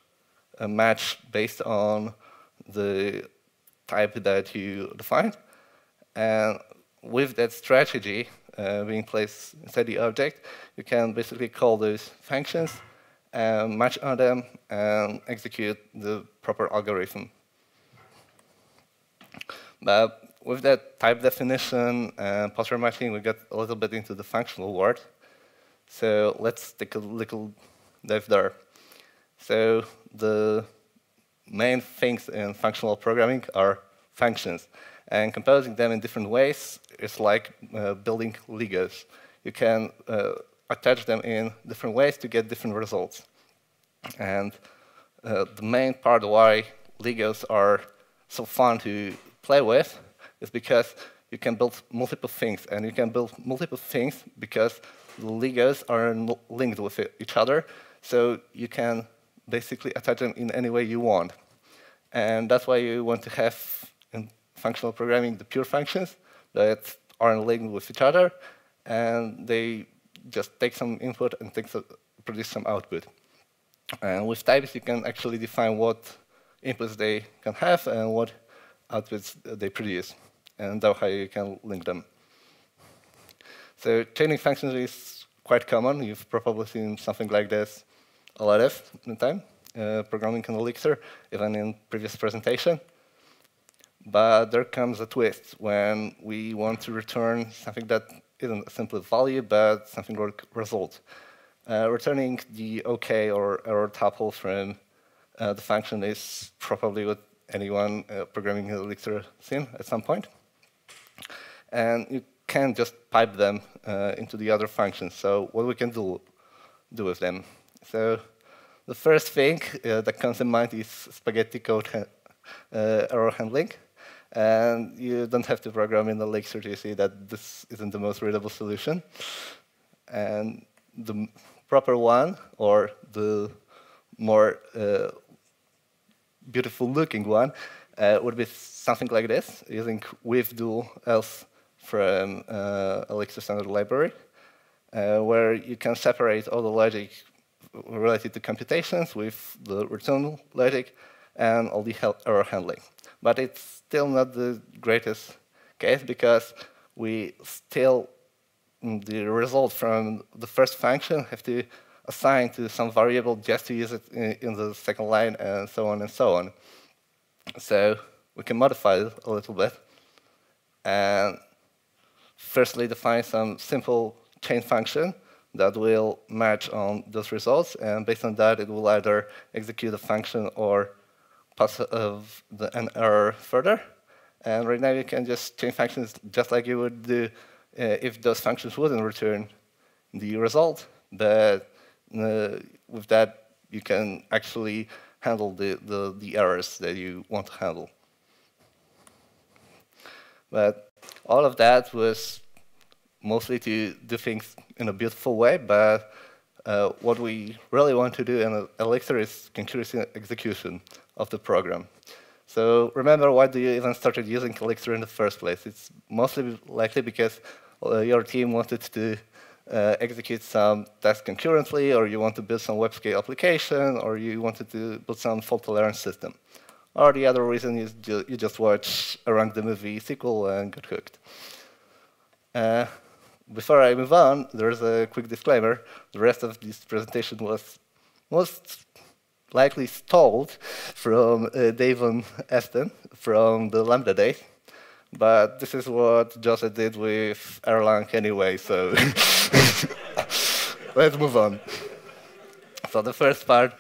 uh, match based on the type that you define. And with that strategy uh, being placed inside the object, you can basically call those functions, and match on them, and execute the proper algorithm. But with that type definition and pattern matching, we get a little bit into the functional world. So let's take a little dive there. So the main things in functional programming are functions. And composing them in different ways is like uh, building Legos. You can uh, attach them in different ways to get different results. And uh, the main part why Legos are so fun to play with is because you can build multiple things. And you can build multiple things because the Legos are linked with each other. So you can basically attach them in any way you want. And that's why you want to have in functional programming the pure functions that aren't linked with each other, and they just take some input and take some, produce some output. And with types, you can actually define what inputs they can have and what outputs they produce, and how you can link them. So chaining functions is quite common. You've probably seen something like this a lot of time, uh, programming in Elixir, even in previous presentation. But there comes a twist when we want to return something that isn't a simple value, but something like result. Uh, returning the OK or error tuple from uh, the function is probably what anyone uh, programming in Elixir seen at some point. And you can just pipe them uh, into the other functions. So what we can do, do with them. So the first thing uh, that comes in mind is spaghetti code uh, error handling. And you don't have to program in Elixir to see that this isn't the most readable solution. And the proper one, or the more uh, beautiful looking one, uh, would be something like this, using with do else from uh, Elixir standard library, uh, where you can separate all the logic related to computations with the return logic and all the error handling. But it's still not the greatest case because we still, mm, the result from the first function have to assign to some variable just to use it in, in the second line and so on and so on. So we can modify it a little bit and firstly define some simple chain function that will match on those results, and based on that, it will either execute a function or pass the, an error further. And right now, you can just chain functions just like you would do uh, if those functions wouldn't return the result. But uh, with that, you can actually handle the, the, the errors that you want to handle. But all of that was mostly to do things in a beautiful way, but uh, what we really want to do in Elixir is continuous execution of the program. So remember why do you even started using Elixir in the first place? It's mostly likely because uh, your team wanted to uh, execute some tasks concurrently, or you want to build some web scale application, or you wanted to build some fault tolerance system. Or the other reason is ju you just watch Erlang the movie sequel and got hooked. Before I move on, there's a quick disclaimer. The rest of this presentation was most likely stole from uh, Davon Aston from the Lambda days. But this is what José did with Erlang anyway, so (laughs) let's move on. So the first part,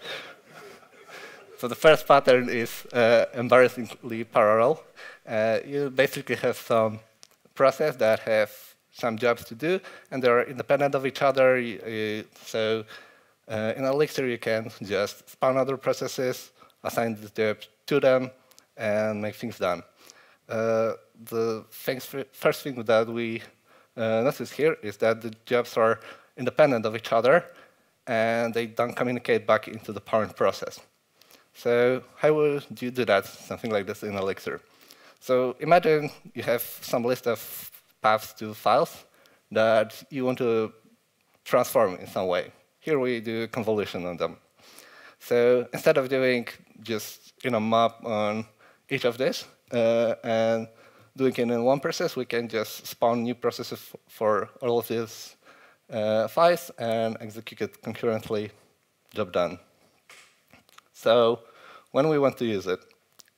so the first pattern is uh, embarrassingly parallel. Uh, you basically have some process that have some jobs to do, and they're independent of each other. So uh, in Elixir, you can just spawn other processes, assign the job to them, and make things done. Uh, the first thing that we uh, notice here is that the jobs are independent of each other, and they don't communicate back into the parent process. So how would you do that, something like this in Elixir? So imagine you have some list of paths to files that you want to transform in some way. Here we do convolution on them. So instead of doing just you know map on each of these uh, and doing it in one process, we can just spawn new processes for all of these uh, files and execute it concurrently, job done. So when we want to use it,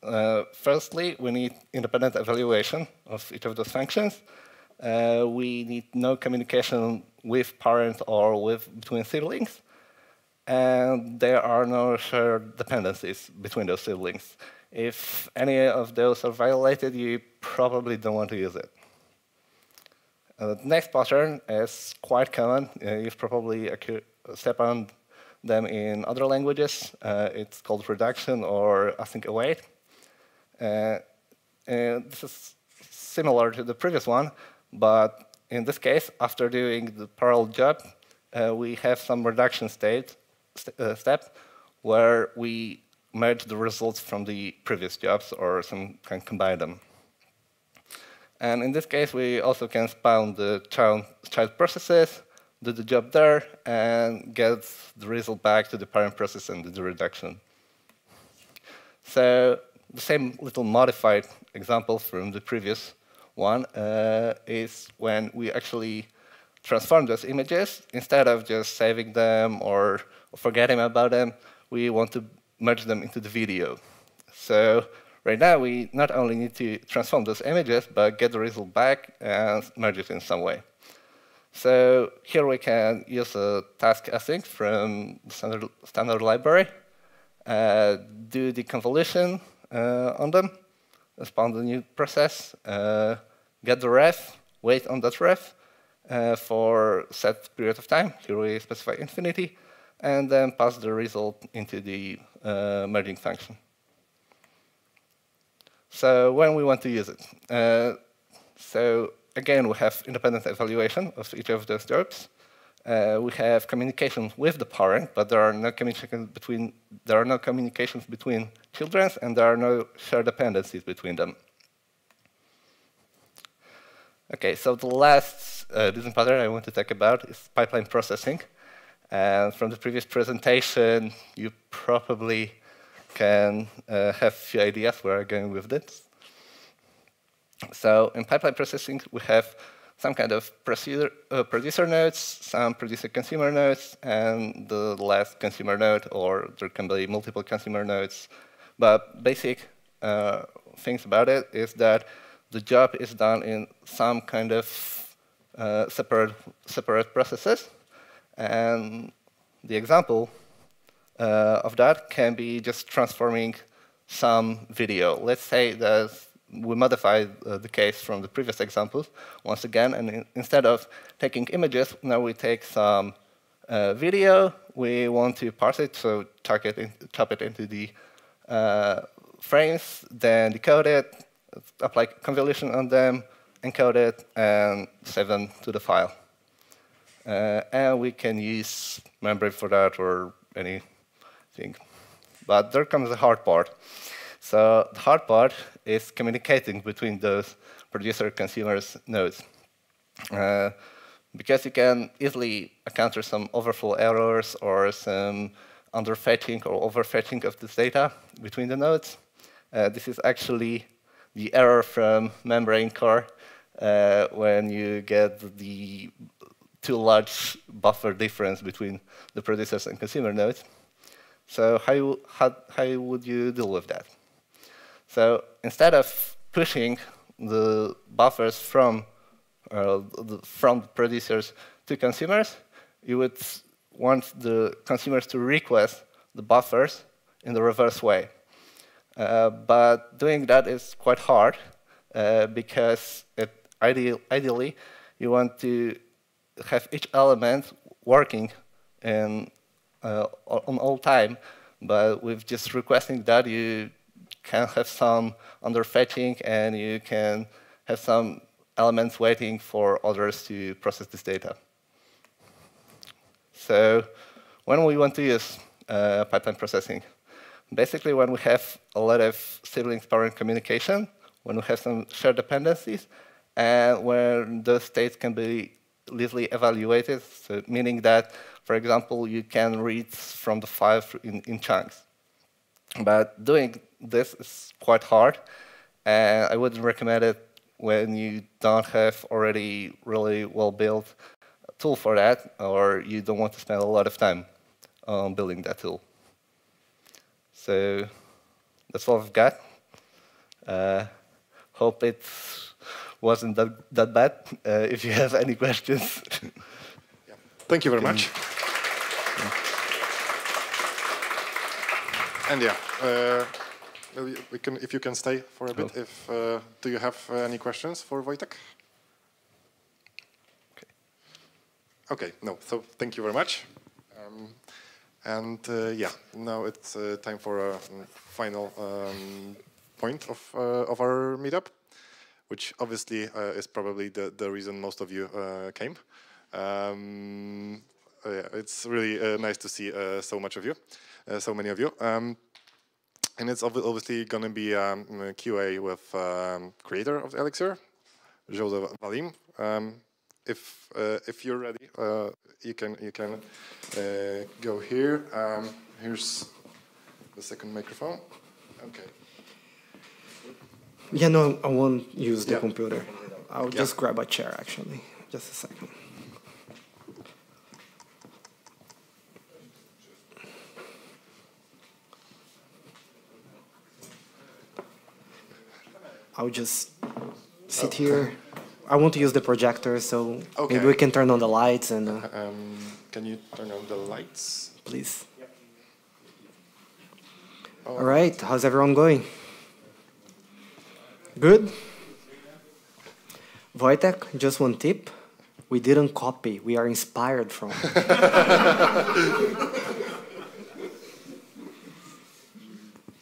uh, firstly, we need independent evaluation of each of those functions. Uh, we need no communication with parent or with between siblings. And there are no shared dependencies between those siblings. If any of those are violated, you probably don't want to use it. Uh, the next pattern is quite common. Uh, you've probably step on them in other languages. Uh, it's called reduction or async await. Uh, this is similar to the previous one, but in this case, after doing the parallel job, uh, we have some reduction state, st uh, step where we merge the results from the previous jobs or some can combine them. And in this case, we also can spawn the child, child processes, do the job there, and get the result back to the parent process and do the reduction. So the same little modified example from the previous one uh, is when we actually transform those images. Instead of just saving them or forgetting about them, we want to merge them into the video. So right now, we not only need to transform those images, but get the result back and merge it in some way. So here we can use a task async from standard, standard library, uh, do the convolution uh, on them, spawn the new process, uh, get the ref, wait on that ref uh, for set period of time. Here we specify infinity, and then pass the result into the uh, merging function. So when we want to use it, so again, we have independent evaluation of each of those jobs. Uh, we have communication with the parent, but there are no communications between there are no communications between children, and there are no shared dependencies between them. Okay, so the last uh, design pattern I want to talk about is pipeline processing. And from the previous presentation, you probably can uh, have few ideas where I'm going with this. So in pipeline processing, we have some kind of producer, uh, producer nodes, some producer consumer nodes, and the last consumer node, or there can be multiple consumer nodes. But basic uh, things about it is that the job is done in some kind of uh, separate, separate processes. And the example uh, of that can be just transforming some video. Let's say that we modify uh, the case from the previous examples once again, and in, instead of taking images, now we take some uh, video. We want to parse it, so chop it, in, chop it into the uh, frames, then decode it, apply convolution on them, encode it, and save them to the file. Uh, and we can use membrane for that or anything. But there comes the hard part. So the hard part is communicating between those producer consumers nodes. Uh, because you can easily encounter some overflow errors or some underfetching or overfetching of this data between the nodes. Uh, this is actually the error from membrane core uh, when you get the too large buffer difference between the producers and consumer nodes. So how, how, how would you deal with that? So instead of pushing the buffers from, uh, the, from producers to consumers, you would want the consumers to request the buffers in the reverse way. Uh, but doing that is quite hard uh, because it, ideal, ideally you want to have each element working in, uh, on all time, but with just requesting that you can have some underfetching and you can have some elements waiting for others to process this data. So when we want to use uh, pipeline processing, basically when we have a lot of siblings parent communication, when we have some shared dependencies, and when those states can be easily evaluated, so meaning that, for example, you can read from the file in, in chunks. But doing this is quite hard, and I wouldn't recommend it when you don't have already really well-built tool for that, or you don't want to spend a lot of time on building that tool. So that's all I've got. Uh, hope it wasn't that, that bad. Uh, if you have any (laughs) questions. yeah. Thank you very much. And yeah, uh, we can if you can stay for a bit. Oh. If uh, do you have uh, any questions for Wojtek? Okay. Okay. No. So thank you very much. Um, and uh, yeah, now it's uh, time for a final um, point of of our meetup, which obviously is probably the the reason most of you came. Um, yeah, it's really nice to see so much of you uh, so many of you. Um, and it's obviously going to be um, a QA with um, creator of Elixir, José Valim. Um, if uh, if you're ready, uh, you can you can uh, go here. Um, here's the second microphone. Okay. Yeah, no, I won't use the Yeah. computer. I'll Yeah. just grab a chair, actually. Just a second. I'll just sit here. I want to use the projector, so Okay. maybe we can turn on the lights and uh, Um, can you turn on the lights? please. Oh, All right, how's everyone going? Good? Wojtek, just one tip. We didn't copy, we are inspired from. (laughs)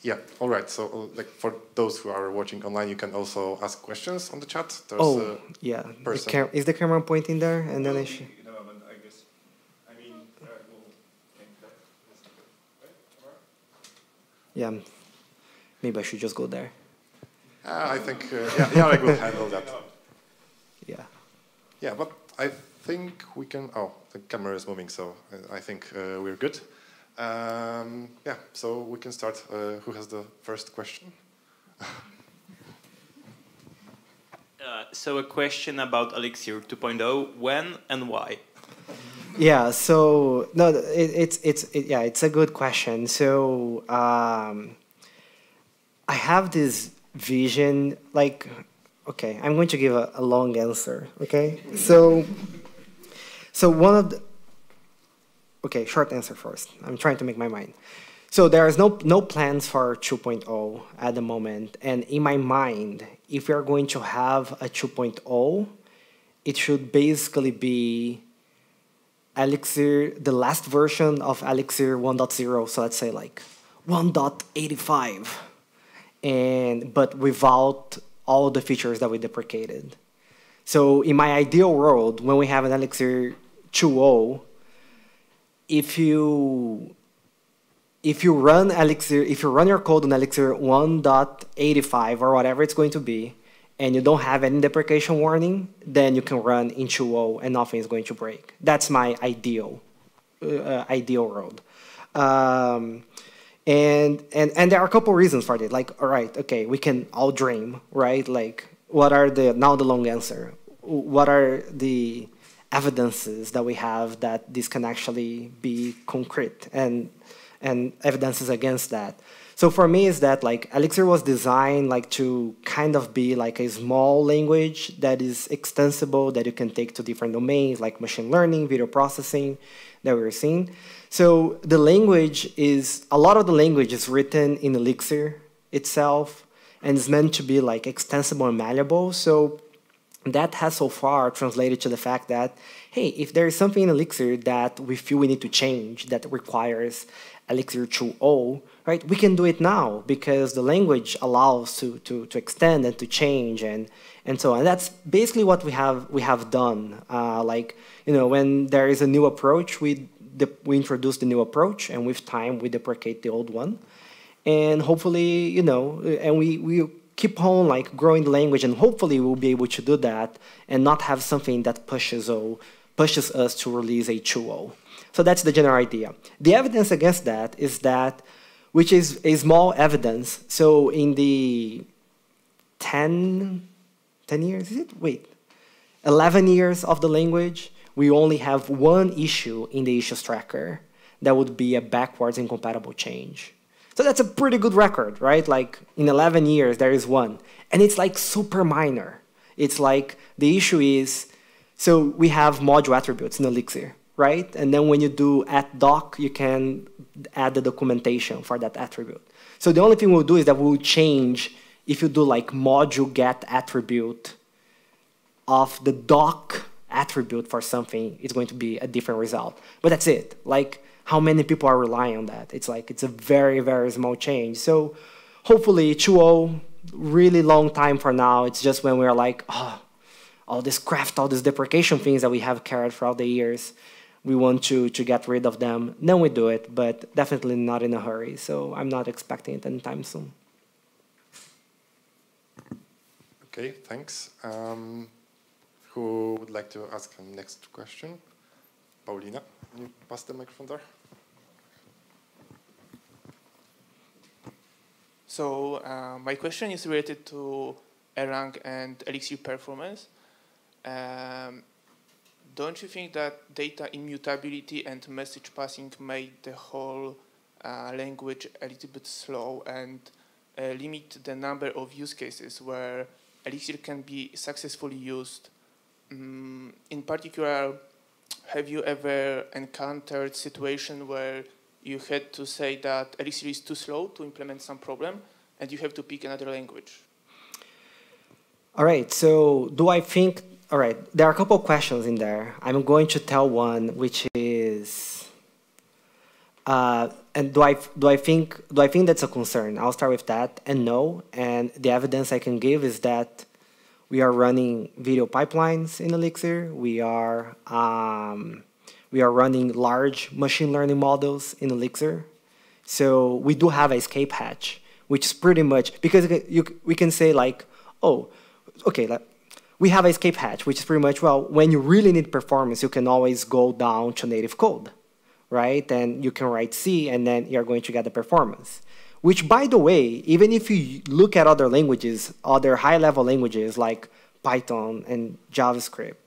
Yeah. All right. So, uh, like for those who are watching online, you can also ask questions on the chat. There's, oh, uh, yeah. The person. cam- is the camera pointing there? And then I sh- Yeah, maybe I should just go there. uh, I think uh, yeah, Jarek will handle that. (laughs) Yeah. Yeah, but I think we can. Oh, the camera is moving, so uh, I think uh, we're good. Um, yeah, so we can start. Uh, who has the first question? (laughs) Uh, so a question about Elixir 2.0: When and why? Yeah. So no, it, it's it's it, yeah, it's a good question. So um, I have this vision. Like, okay, I'm going to give a, a long answer. Okay. So so one of the okay, short answer first. I'm trying to make my mind. So there is no no plans for 2.0 at the moment, and in my mind, if we are going to have a 2.0, it should basically be Elixir, the last version of Elixir 1.0, so let's say like 1.85, and but without all the features that we deprecated. So in my ideal world, when we have an Elixir 2.0, if you if you run Elixir, if you run your code on Elixir 1.85 or whatever it's going to be, and you don't have any deprecation warning, then you can run in 2.0 and nothing is going to break. That's my ideal, uh, ideal world. Um, and, and, and there are a couple reasons for it. Like, all right, okay, we can all dream, right? Like, what are the, now the long answer, what are the evidences that we have that this can actually be concrete and, and evidences against that? So for me, is that like Elixir was designed like to kind of be like a small language that is extensible that you can take to different domains like machine learning, video processing that we are seeing. So the language is a lot of the language is written in Elixir itself and is meant to be like extensible and malleable. So that has so far translated to the fact that hey, if there is something in Elixir that we feel we need to change that requires Elixir 2.0, right? We can do it now because the language allows to, to, to extend and to change and, and so on. And that's basically what we have we have done. Uh, like you know, when there is a new approach, we we introduce the new approach, and with time we deprecate the old one, and hopefully you know, and we we keep on like growing the language, and hopefully we'll be able to do that and not have something that pushes oh, pushes us to release a 2.0. So that's the general idea. The evidence against that is that, which is a small evidence. So in the 10, 10 years, is it? Wait, 11 years of the language, we only have one issue in the issues tracker that would be a backwards incompatible change. So that's a pretty good record, right? Like in 11 years, there is one. And it's like super minor. It's like the issue is, so we have module attributes in Elixir right? And then when you do at doc, you can add the documentation for that attribute. So the only thing we'll do is that we'll change, if you do like module get attribute of the doc attribute for something, it's going to be a different result. But that's it. Like how many people are relying on that? It's like, it's a very, very small change. So hopefully 2.0, really long time for now. It's just when we're like, oh, all this craft, all these deprecation things that we have carried throughout the years we want to to get rid of them, then we do it, but definitely not in a hurry. So I'm not expecting it anytime soon. Okay, thanks. Um, who would like to ask the next question? Paulina, can you pass the microphone there? So uh, my question is related to Erlang and Elixir performance. Um, don't you think that data immutability and message passing made the whole uh, language a little bit slow and uh, limit the number of use cases where Elixir can be successfully used? Um, in particular, have you ever encountered situation where you had to say that Elixir is too slow to implement some problem and you have to pick another language? All right, so do I think, all right, there are a couple questions in there. I'm going to tell one, which is, uh, and do I, do, I think, do I think that's a concern? I'll start with that, and no, and the evidence I can give is that we are running video pipelines in Elixir. We are, um, we are running large machine learning models in Elixir. So we do have a escape hatch, which is pretty much, because you, we can say like, oh, okay, like, we have a escape hatch, which is pretty much, well, when you really need performance, you can always go down to native code, right? And you can write C, and then you're going to get the performance. Which, by the way, even if you look at other languages, other high-level languages like Python and JavaScript,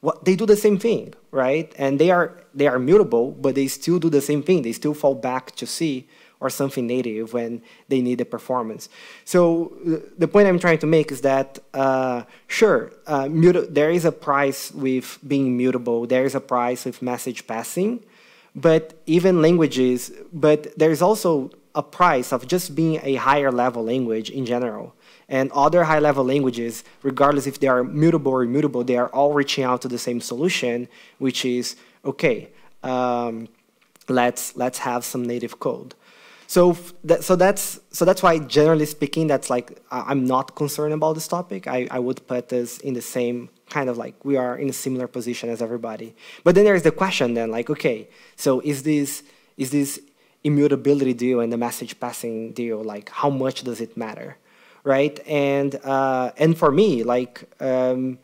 what they do the same thing, right? And they are they are mutable, but they still do the same thing. They still fall back to C or something native when they need the performance. So the point I'm trying to make is that uh, sure, uh, there is a price with being mutable. There is a price with message passing, but even languages. But there's also a price of just being a higher level language in general. And other high-level languages, regardless if they are mutable or immutable, they are all reaching out to the same solution, which is, okay, um, let's, let's have some native code. So, that, so, that's, so that's why, generally speaking, that's like, I'm not concerned about this topic. I, I would put this in the same kind of like, we are in a similar position as everybody. But then there's the question then, like, okay, so is this, is this immutability deal and the message passing deal, like, how much does it matter? Right? And uh, and for me, like um,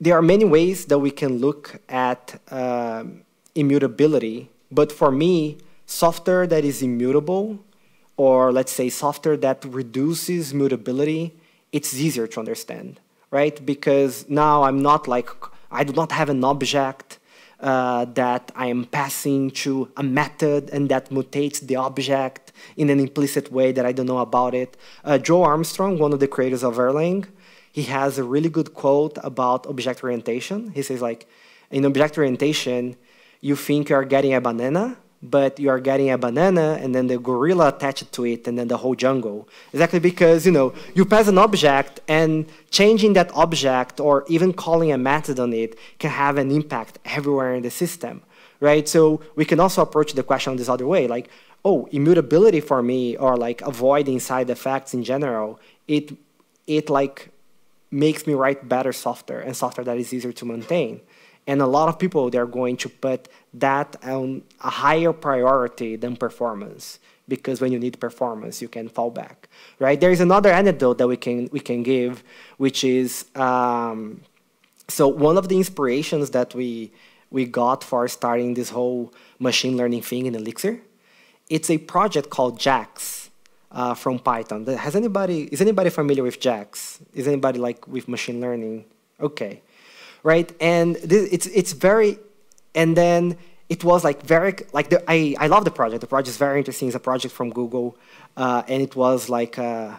there are many ways that we can look at um, immutability, but for me, software that is immutable, or let's say software that reduces mutability, it's easier to understand, right? Because now I'm not like I do not have an object uh, that I am passing to a method and that mutates the object in an implicit way that I don't know about it. Uh, Joe Armstrong, one of the creators of Erlang, he has a really good quote about object orientation. He says like, in object orientation, you think you are getting a banana, but you are getting a banana and then the gorilla attached to it and then the whole jungle. Exactly because, you know, you pass an object and changing that object or even calling a method on it can have an impact everywhere in the system, right? So we can also approach the question this other way, like, oh, immutability for me or like avoiding side effects in general, it, it like makes me write better software and software that is easier to maintain. And a lot of people, they're going to put that on a higher priority than performance because when you need performance, you can fall back, right? There is another anecdote that we can, we can give, which is, um, so one of the inspirations that we, we got for starting this whole machine learning thing in Elixir, it's a project called JAX uh, from Python. Has anybody, is anybody familiar with JAX? Is anybody like with machine learning? Okay, right? And this, it's, it's very and then it was like very like the, I I love the project. The project is very interesting. It's a project from Google, uh, and it was like uh,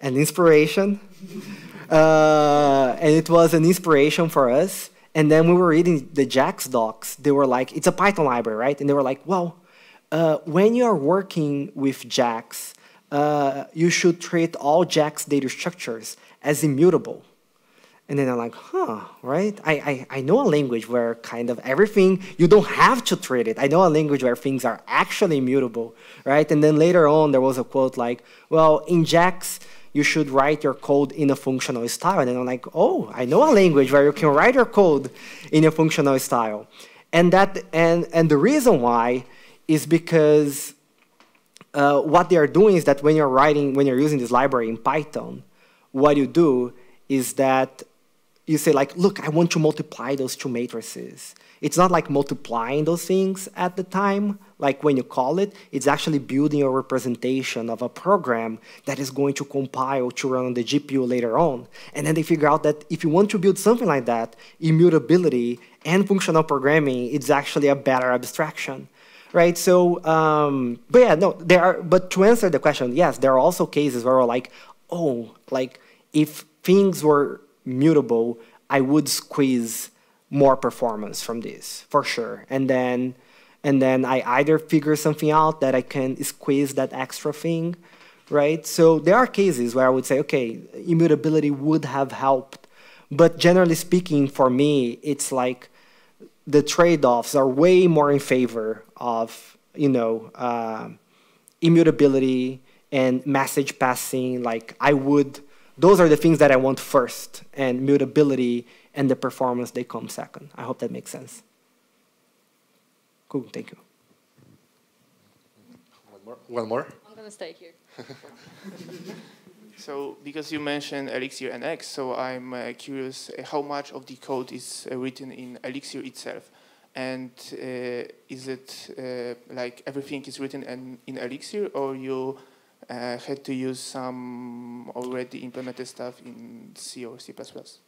an inspiration, (laughs) uh, and it was an inspiration for us. And then we were reading the JAX docs. They were like, it's a Python library, right? And they were like, well, uh, when you are working with JAX, uh, you should treat all JAX data structures as immutable. And then I'm like, huh, right? I, I, I know a language where kind of everything, you don't have to treat it. I know a language where things are actually immutable, right? And then later on, there was a quote like, well, in JAX, you should write your code in a functional style. And then I'm like, oh, I know a language where you can write your code in a functional style. And, that, and, and the reason why is because uh, what they are doing is that when you're writing, when you're using this library in Python, what you do is that you say like, look, I want to multiply those two matrices. It's not like multiplying those things at the time, like when you call it, it's actually building a representation of a program that is going to compile to run on the GPU later on. And then they figure out that if you want to build something like that, immutability and functional programming is actually a better abstraction. Right, so, um, but yeah, no, there are, but to answer the question, yes, there are also cases where we're like, oh, like if things were mutable, I would squeeze more performance from this for sure. And then and then I either figure something out that I can squeeze that extra thing, right? So there are cases where I would say, okay, immutability would have helped. But generally speaking, for me, it's like the trade-offs are way more in favor of, you know, uh, immutability and message passing. Like I would, those are the things that I want first, and mutability and the performance, they come second. I hope that makes sense. Cool, thank you. One more. One more. I'm going to stay here. (laughs) so, because you mentioned Elixir NX, so I'm uh, curious uh, how much of the code is uh, written in Elixir itself? And uh, is it uh, like everything is written in, in Elixir, or you uh, had to use some already implemented stuff in C or C++?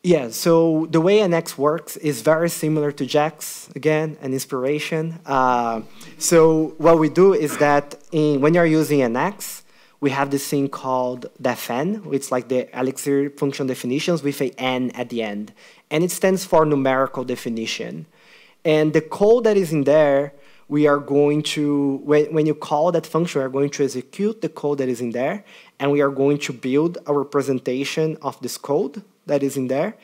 Yeah, so the way NX works is very similar to JAX, again, an inspiration. Uh, so what we do is that in, when you're using NX, we have this thing called defn, It's like the Elixir function definitions with a n at the end. And it stands for numerical definition. And the code that is in there we are going to, when, when you call that function, we are going to execute the code that is in there, and we are going to build a representation of this code that is in there,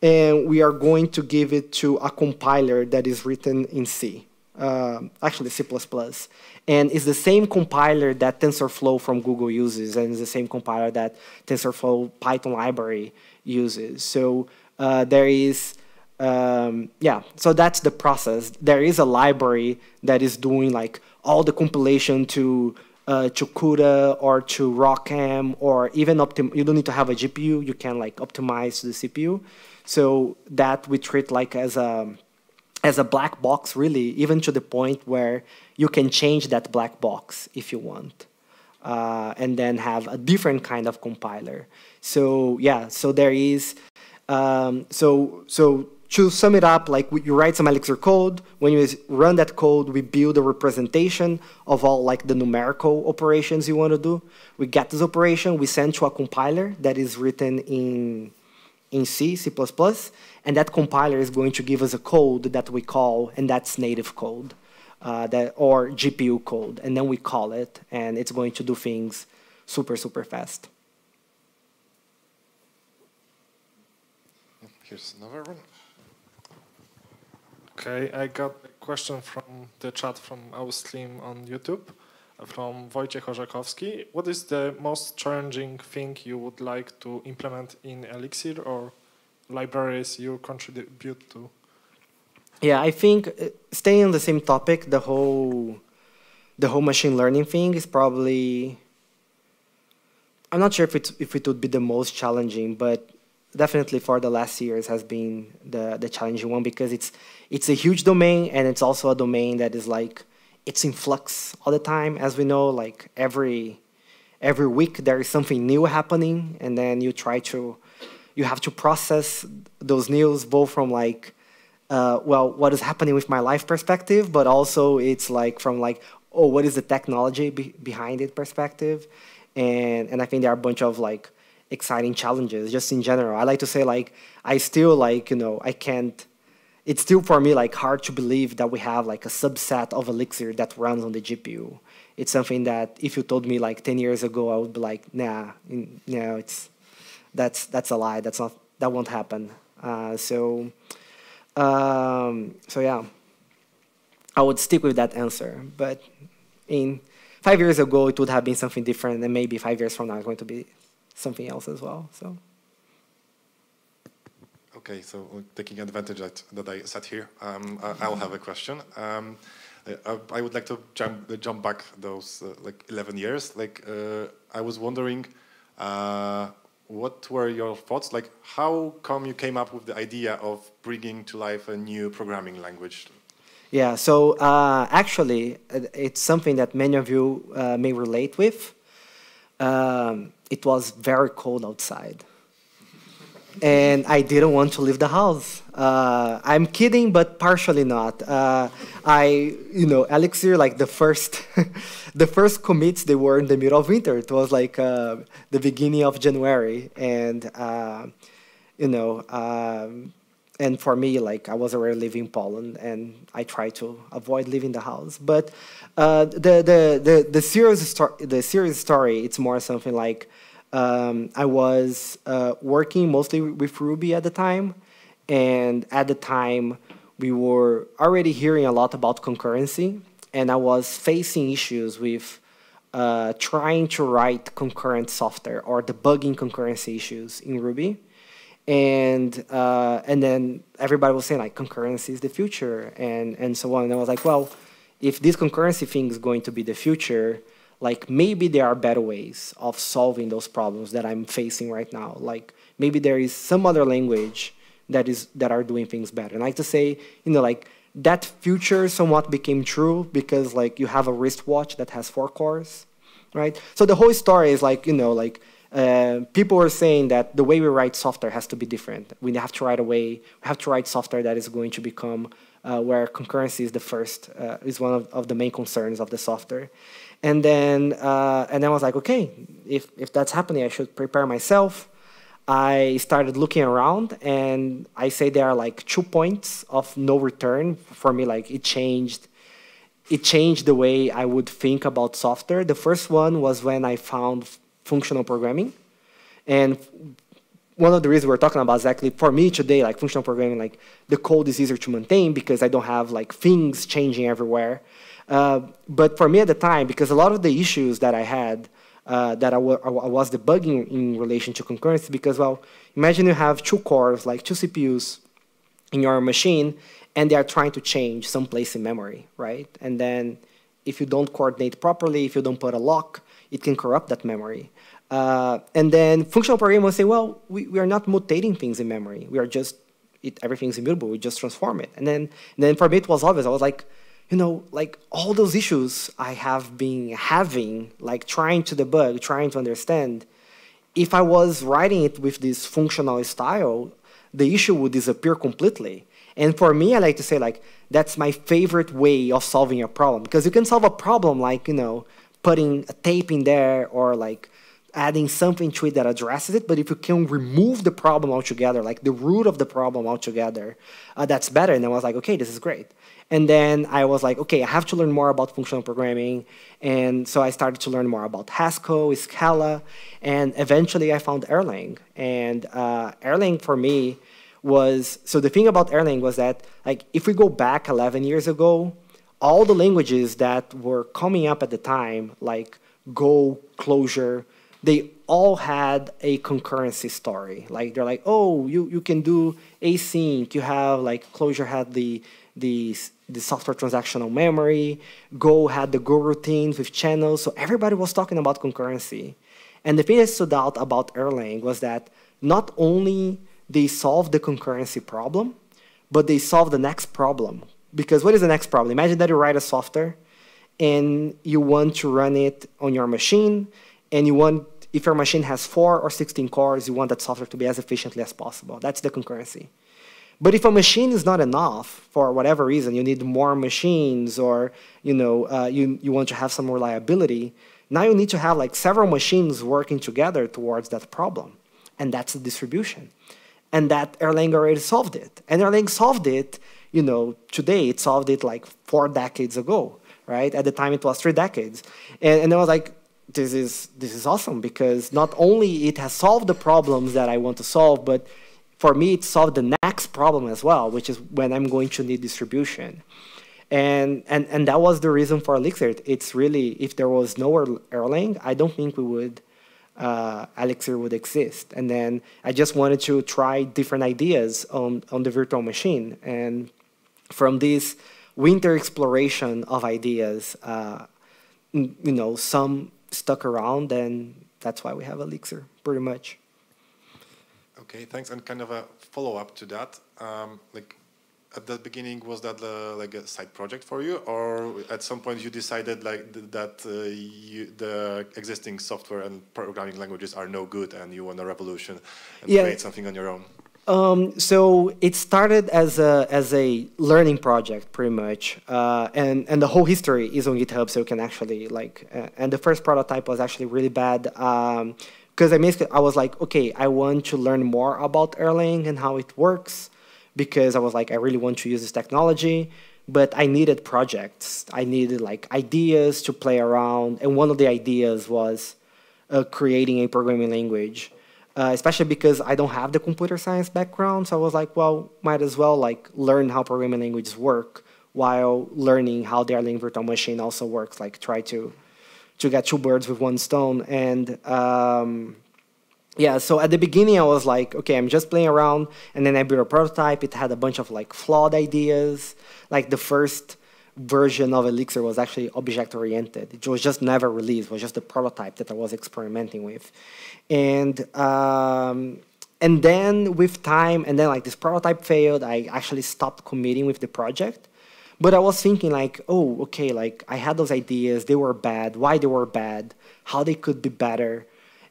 and we are going to give it to a compiler that is written in C, uh, actually C++. And it's the same compiler that TensorFlow from Google uses, and it's the same compiler that TensorFlow Python library uses. So uh, there is um, yeah, so that's the process. There is a library that is doing like all the compilation to uh, to CUDA or to ROCm or even optim. You don't need to have a GPU. You can like optimize the CPU. So that we treat like as a as a black box, really, even to the point where you can change that black box if you want, uh, and then have a different kind of compiler. So yeah, so there is. Um, so so to sum it up, like you write some Elixir code. When you run that code, we build a representation of all like the numerical operations you want to do. We get this operation, we send to a compiler that is written in in C, C++, and that compiler is going to give us a code that we call, and that's native code, uh, that or GPU code, and then we call it, and it's going to do things super super fast. Here's another one. Okay, I got a question from the chat from our stream on YouTube from Wojciech Orzechowski. What is the most challenging thing you would like to implement in Elixir or libraries you contribute to? Yeah, I think uh, staying on the same topic, the whole the whole machine learning thing is probably I'm not sure if it if it would be the most challenging, but definitely for the last years has been the the challenging one because it's it's a huge domain and it's also a domain that is like it's in flux all the time. As we know like every every week there is something new happening and then you try to you have to process those news both from like uh, well what is happening with my life perspective but also it's like from like oh what is the technology be behind it perspective? And and i think there are a bunch of like exciting challenges just in general i like to say like i still like you know i can't it's still for me like hard to believe that we have like a subset of Elixir that runs on the GPU. It's something that if you told me like 10 years ago, I would be like, nah, you know, it's that's that's a lie. That's not that won't happen. Uh, so um, so yeah, I would stick with that answer. But in five years ago, it would have been something different, and maybe five years from now, it's going to be something else as well. So. Okay, so taking advantage that, that I sat here, um, I, will have a question. Um, I, I, would like to jump, jump back those uh, like 11 years. Like uh, I was wondering, uh, what were your thoughts? Like, how come you came up with the idea of bringing to life a new programming language? Yeah, so uh, actually, it's something that many of you uh, may relate with. Um, it was very cold outside. And I didn't want to leave the house. Uh, I'm kidding, but partially not. Uh, I, you know, Elixir, like the first, (laughs) the first commits, they were in the middle of winter. It was like uh, the beginning of January, and you know, um, and for me, like I was already living in Poland, and I tried to avoid leaving the house. But uh, the the the the serious story, the story, it's more something like um, I was uh, working mostly with Ruby at the time, and at the time we were already hearing a lot about concurrency, and I was facing issues with. Uh, trying to write concurrent software or debugging concurrency issues in Ruby and uh, and then everybody was saying like concurrency is the future and and so on. And i was like well if this concurrency thing is going to be the future like maybe there are better ways of solving those problems that i'm facing right now. Like maybe there is some other language that is that are doing things better. And I like to say you know like that future somewhat became true because like you have a wristwatch that has four cores right? So the whole story is like you know like uh, people are saying that the way we write software has to be different. We have to write a way, we have to write software that is going to become uh, where concurrency is the first, uh, is one of, of, the main concerns of the software. And then, uh, and then I was like, okay, if, if that's happening, I should prepare myself. I started looking around and I say there are like two points of no return for me. Like it changed, it changed the way I would think about software. The first one was when I found functional programming. And one of the reasons we're talking about exactly for me today, like functional programming, like the code is easier to maintain because I don't have like things changing everywhere. Uh, but for me at the time, because a lot of the issues that I had uh, that I, was debugging in relation to concurrency, because well, imagine you have two cores, like two CPUs in your machine, and they are trying to change some place in memory, right? And then if you don't coordinate properly, if you don't put a lock, it can corrupt that memory. Uh, and then functional programming will say, well, we, we are not mutating things in memory. We are just, it, everything's immutable. We just transform it. And then, and then for me, it was obvious. I was like, you know, like all those issues I have been having, like trying to debug, trying to understand, if I was writing it with this functional style, the issue would disappear completely. And for me, I like to say like, that's my favorite way of solving a problem because you can solve a problem like, you know, putting a tape in there or like adding something to it that addresses it. But if you can remove the problem altogether, like the root of the problem altogether, uh, that's better. And I was like, okay, this is great. And then I was like, okay, I have to learn more about functional programming. And so I started to learn more about Haskell, Scala, and eventually I found Erlang. And uh, Erlang for me was, so the thing about Erlang was that, like, if we go back 11 years ago, all the languages that were coming up at the time, like Go, Clojure, they all had a concurrency story. Like they're like, oh, you, you can do async. You have like Clojure had the the the software transactional memory. Go had the Go routines with channels. So everybody was talking about concurrency. And the thing that stood out about Erlang was that not only they solved the concurrency problem, but they solved the next problem. Because what is the next problem? Imagine that you write a software and you want to run it on your machine and you want if your machine has four or 16 cores, you want that software to be as efficiently as possible. That's the concurrency. But if a machine is not enough for whatever reason, you need more machines or you know uh, you, you want to have some reliability, now you need to have like several machines working together towards that problem. And that's the distribution. And that Erlang already solved it. And Erlang solved it, you know, today it solved it like four decades ago, right? At the time it was three decades. And, and I was like, this is this is awesome because not only it has solved the problems that I want to solve, but for me it solved the next problem as well, which is when I'm going to need distribution. And and and that was the reason for Elixir. It's really if there was no Erlang, I don't think we would uh, Elixir would exist. And then I just wanted to try different ideas on on the virtual machine. And from this winter exploration of ideas, uh, you know, some stuck around, and that's why we have Elixir, pretty much. Okay, thanks. And kind of a follow-up to that, um, like at the beginning, was that uh, like a side project for you, or at some point you decided like th that uh, you, the existing software and programming languages are no good, and you want a revolution and Yeah. create something on your own? Um, so it started as a as a learning project, pretty much, uh, and and the whole history is on GitHub, so you can actually like. Uh, and the first prototype was actually really bad because I basically I was like, okay, I want to learn more about Erlang and how it works, because I was like, I really want to use this technology, but I needed projects, I needed like ideas to play around, and one of the ideas was uh, creating a programming language uh, especially because I don't have the computer science background. So I was like, well, might as well like learn how programming languages work while learning how the Erlang virtual machine also works. Like try to to get two birds with one stone. And um, yeah, so at the beginning I was like, okay, I'm just playing around, and then I built a prototype. It had a bunch of like flawed ideas. Like the first version of Elixir was actually object oriented. It was just never released. It was just a prototype that I was experimenting with, and um, and then with time, and then like this prototype failed. I actually stopped committing with the project. But I was thinking like, oh, okay, like I had those ideas. They were bad. Why they were bad? How they could be better?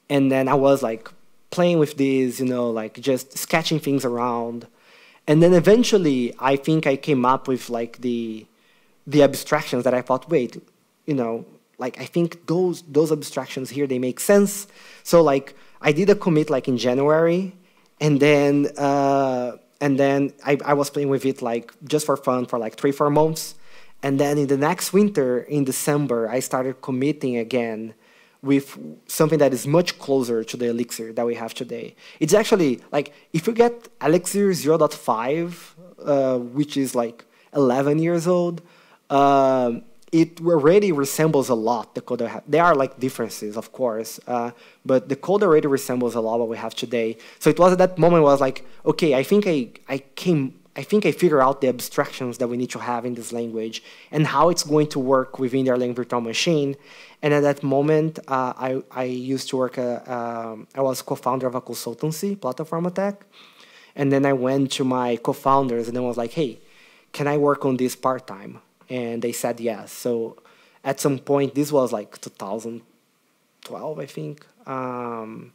And then I was like playing with these, you know, like just sketching things around. And then eventually, I think I came up with like the the abstractions that I thought, wait, you know, like I think those those abstractions here they make sense. So like I did a commit like in January, and then uh, and then I, I was playing with it like just for fun for like three four months, and then in the next winter in December I started committing again with something that is much closer to the Elixir that we have today. It's actually like if you get Elixir 0.5, uh, which is like 11 years old, um, it already resembles a lot the code. I have. There are like differences, of course, uh, but the code already resembles a lot what we have today. So it was at that moment I was like, okay, I think I, I came, I think I figure out the abstractions that we need to have in this language and how it's going to work within the Erlang virtual machine. And at that moment, uh, I, I used to work, uh, um, I was co-founder of a consultancy, Plataformatec. And then I went to my co-founders and then was like, hey, can I work on this part-time? And they said yes. So at some point, this was like 2012, I think. Um,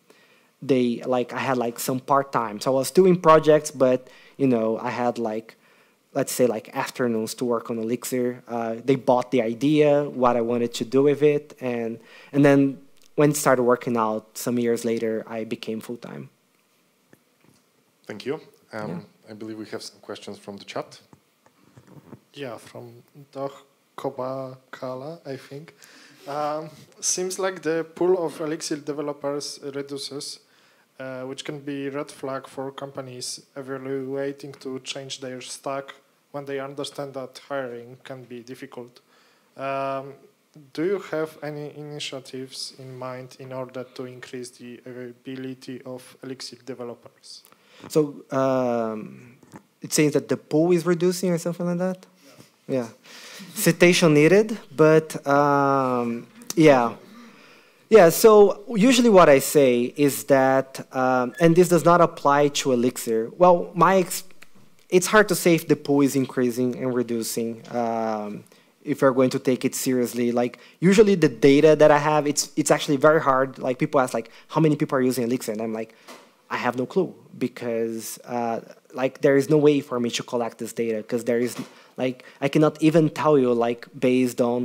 they like I had like some part-time. So I was doing projects, but you know, I had like let's say like afternoons to work on Elixir. Uh, they bought the idea, what I wanted to do with it, and and then when it started working out, some years later, I became full time. Thank you. Um, I believe we have some questions from the chat. Yeah, from Doch Kobakala, I think. Um, seems like the pool of Elixir developers reduces, uh, which can be red flag for companies evaluating to change their stack when they understand that hiring can be difficult. Um, do you have any initiatives in mind in order to increase the availability of Elixir developers? So um, it says that the pool is reducing or something like that. Yeah, citation needed, but um, yeah. Yeah, so usually what I say is that, um, and this does not apply to Elixir. Well, my it's hard to say if the pool is increasing and reducing. Um, if you're going to take it seriously, like usually the data that I have, it's it's actually very hard. Like people ask, like how many people are using Elixir, and I'm like, I have no clue because uh, like there is no way for me to collect this data because there is like I cannot even tell you like based on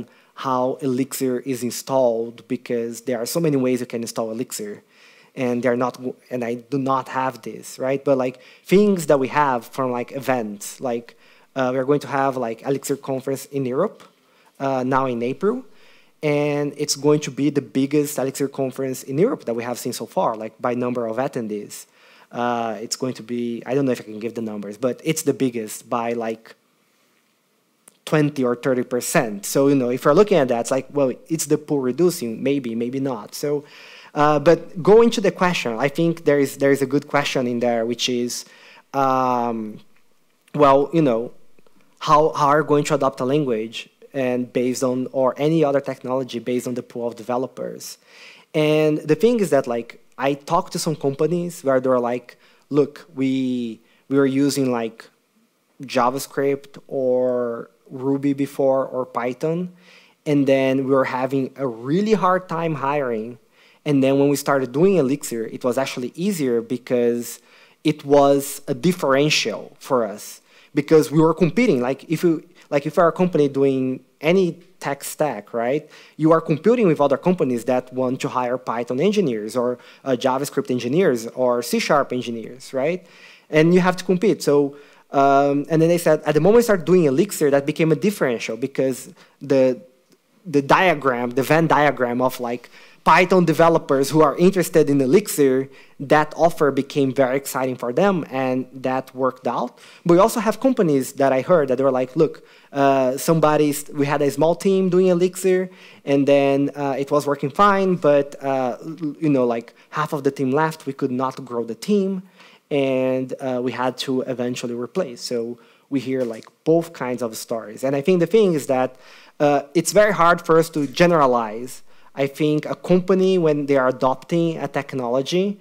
how Elixir is installed because there are so many ways you can install Elixir and they're not and I do not have this right? But like things that we have from like events like uh, we're going to have like Elixir conference in Europe uh, now in April and it's going to be the biggest Elixir conference in Europe that we have seen so far like by number of attendees. Uh, it's going to be I don't know if I can give the numbers but it's the biggest by like 20 or 30 percent. So you know if you're looking at that it's like well it's the pool reducing maybe maybe not. So uh, but going to the question, I think there is there is a good question in there, which is, um, well, you know, how how are you going to adopt a language and based on or any other technology based on the pool of developers, and the thing is that like I talked to some companies where they're like, look, we we were using like JavaScript or Ruby before or Python, and then we were having a really hard time hiring. And then when we started doing Elixir, it was actually easier because it was a differential for us because we were competing. Like if you like if you're a company doing any tech stack, right? You are competing with other companies that want to hire Python engineers or uh, JavaScript engineers or C Sharp engineers, right? And you have to compete. So, um, and then they said at the moment we started doing Elixir, that became a differential because the the diagram, the Venn diagram of like Python developers who are interested in Elixir, that offer became very exciting for them, and that worked out. But we also have companies that I heard that they were like, look, uh, somebody's, we had a small team doing Elixir, and then uh, it was working fine, but uh, you know, like half of the team left, we could not grow the team, and uh, we had to eventually replace. So we hear like both kinds of stories, and I think the thing is that uh, it's very hard for us to generalize I think a company, when they are adopting a technology,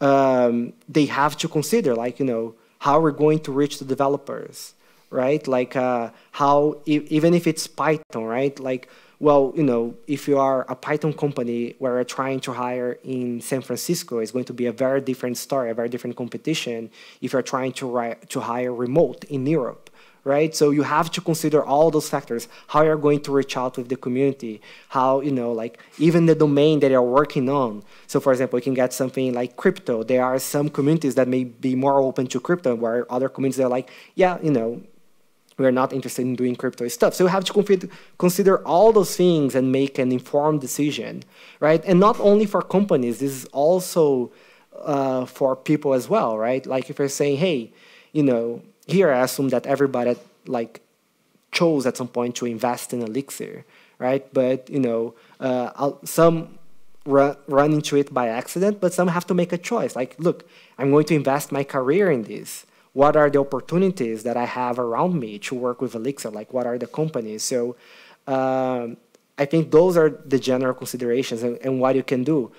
um, they have to consider, like, you know, how we're going to reach the developers, right? Like, uh, how, e even if it's Python, right? Like, well, you know, if you are a Python company where you're trying to hire in San Francisco, it's going to be a very different story, a very different competition if you're trying to, to hire remote in Europe right? So you have to consider all those factors, how you're going to reach out with the community, how, you know, like even the domain that you're working on. So for example, you can get something like crypto. There are some communities that may be more open to crypto where other communities are like, yeah, you know, we're not interested in doing crypto stuff. So you have to consider all those things and make an informed decision, right? And not only for companies, this is also uh, for people as well, right? Like if you're saying, hey, you know, here I assume that everybody like chose at some point to invest in Elixir, right? But you know, uh, some run, run into it by accident, but some have to make a choice. Like, look, I'm going to invest my career in this. What are the opportunities that I have around me to work with Elixir? Like, what are the companies? So, um, I think those are the general considerations and, and what you can do.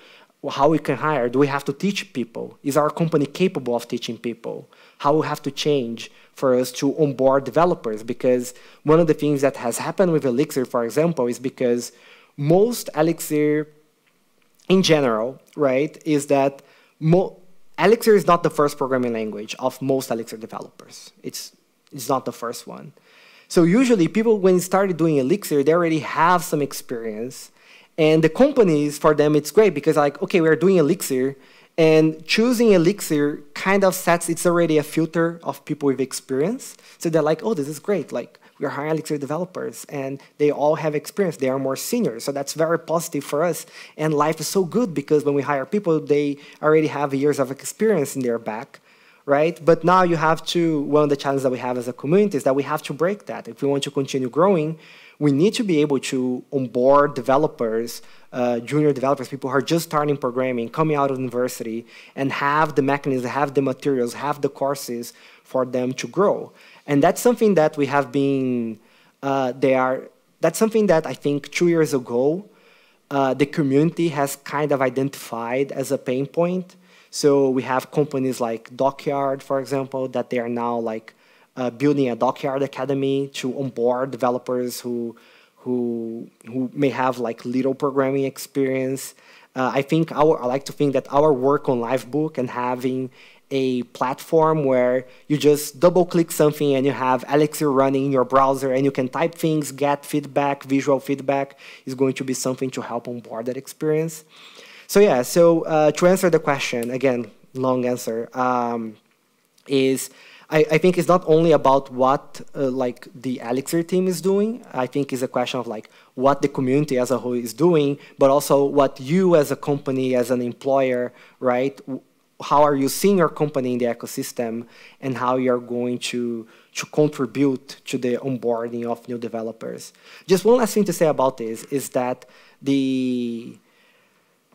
How we can hire? Do we have to teach people? Is our company capable of teaching people? How we have to change? for us to onboard developers because one of the things that has happened with Elixir, for example, is because most Elixir in general, right, is that Elixir is not the first programming language of most Elixir developers. It's, it's not the first one. So usually people, when they started doing Elixir, they already have some experience. And the companies, for them, it's great because like, okay, we're doing Elixir, and choosing Elixir kind of sets, it's already a filter of people with experience. So they're like, oh, this is great. Like, we're hiring Elixir developers and they all have experience. They are more senior. So that's very positive for us. And life is so good because when we hire people, they already have years of experience in their back, right? But now you have to, one of the challenges that we have as a community is that we have to break that. If we want to continue growing, we need to be able to onboard developers uh, junior developers, people who are just starting programming, coming out of university, and have the mechanisms, have the materials, have the courses for them to grow. And that's something that we have been, uh, they are, that's something that I think two years ago, uh, the community has kind of identified as a pain point. So we have companies like Dockyard, for example, that they are now like uh, building a Dockyard Academy to onboard developers who who who may have like little programming experience. Uh, I think our I like to think that our work on Livebook and having a platform where you just double click something and you have Elixir running in your browser and you can type things, get feedback, visual feedback is going to be something to help onboard that experience. So yeah, so uh, to answer the question, again, long answer, um, is I, I think it's not only about what uh, like the Elixir team is doing. I think it's a question of like what the community as a whole is doing, but also what you as a company, as an employer, right? How are you seeing your company in the ecosystem, and how you're going to to contribute to the onboarding of new developers. Just one last thing to say about this is that the